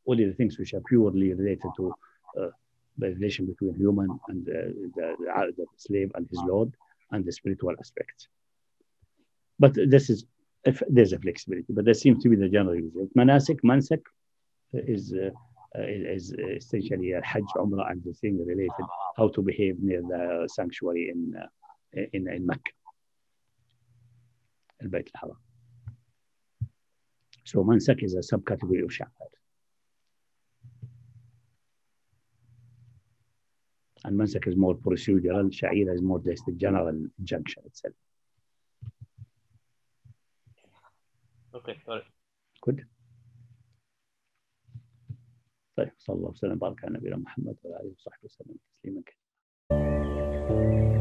Only the things which are purely related to uh, the relation between human and uh, the, the, the slave and his lord and the spiritual aspects. But this is, if there's a flexibility, but that seems to be the general result. Manasik, Mansak is, uh, is essentially a Hajj, Umrah, and the thing related, how to behave near the sanctuary in, uh, in, in Mecca, Al Bayt al Haram. So Mansak is a subcategory of Sha'ar. And Mansak is more procedural, Shahid is more just the general injunction itself. Got good طيب صلى الله وسلم وبارك على نبينا محمد وعلى آله وصحبه وسلم تسليما كثيرا.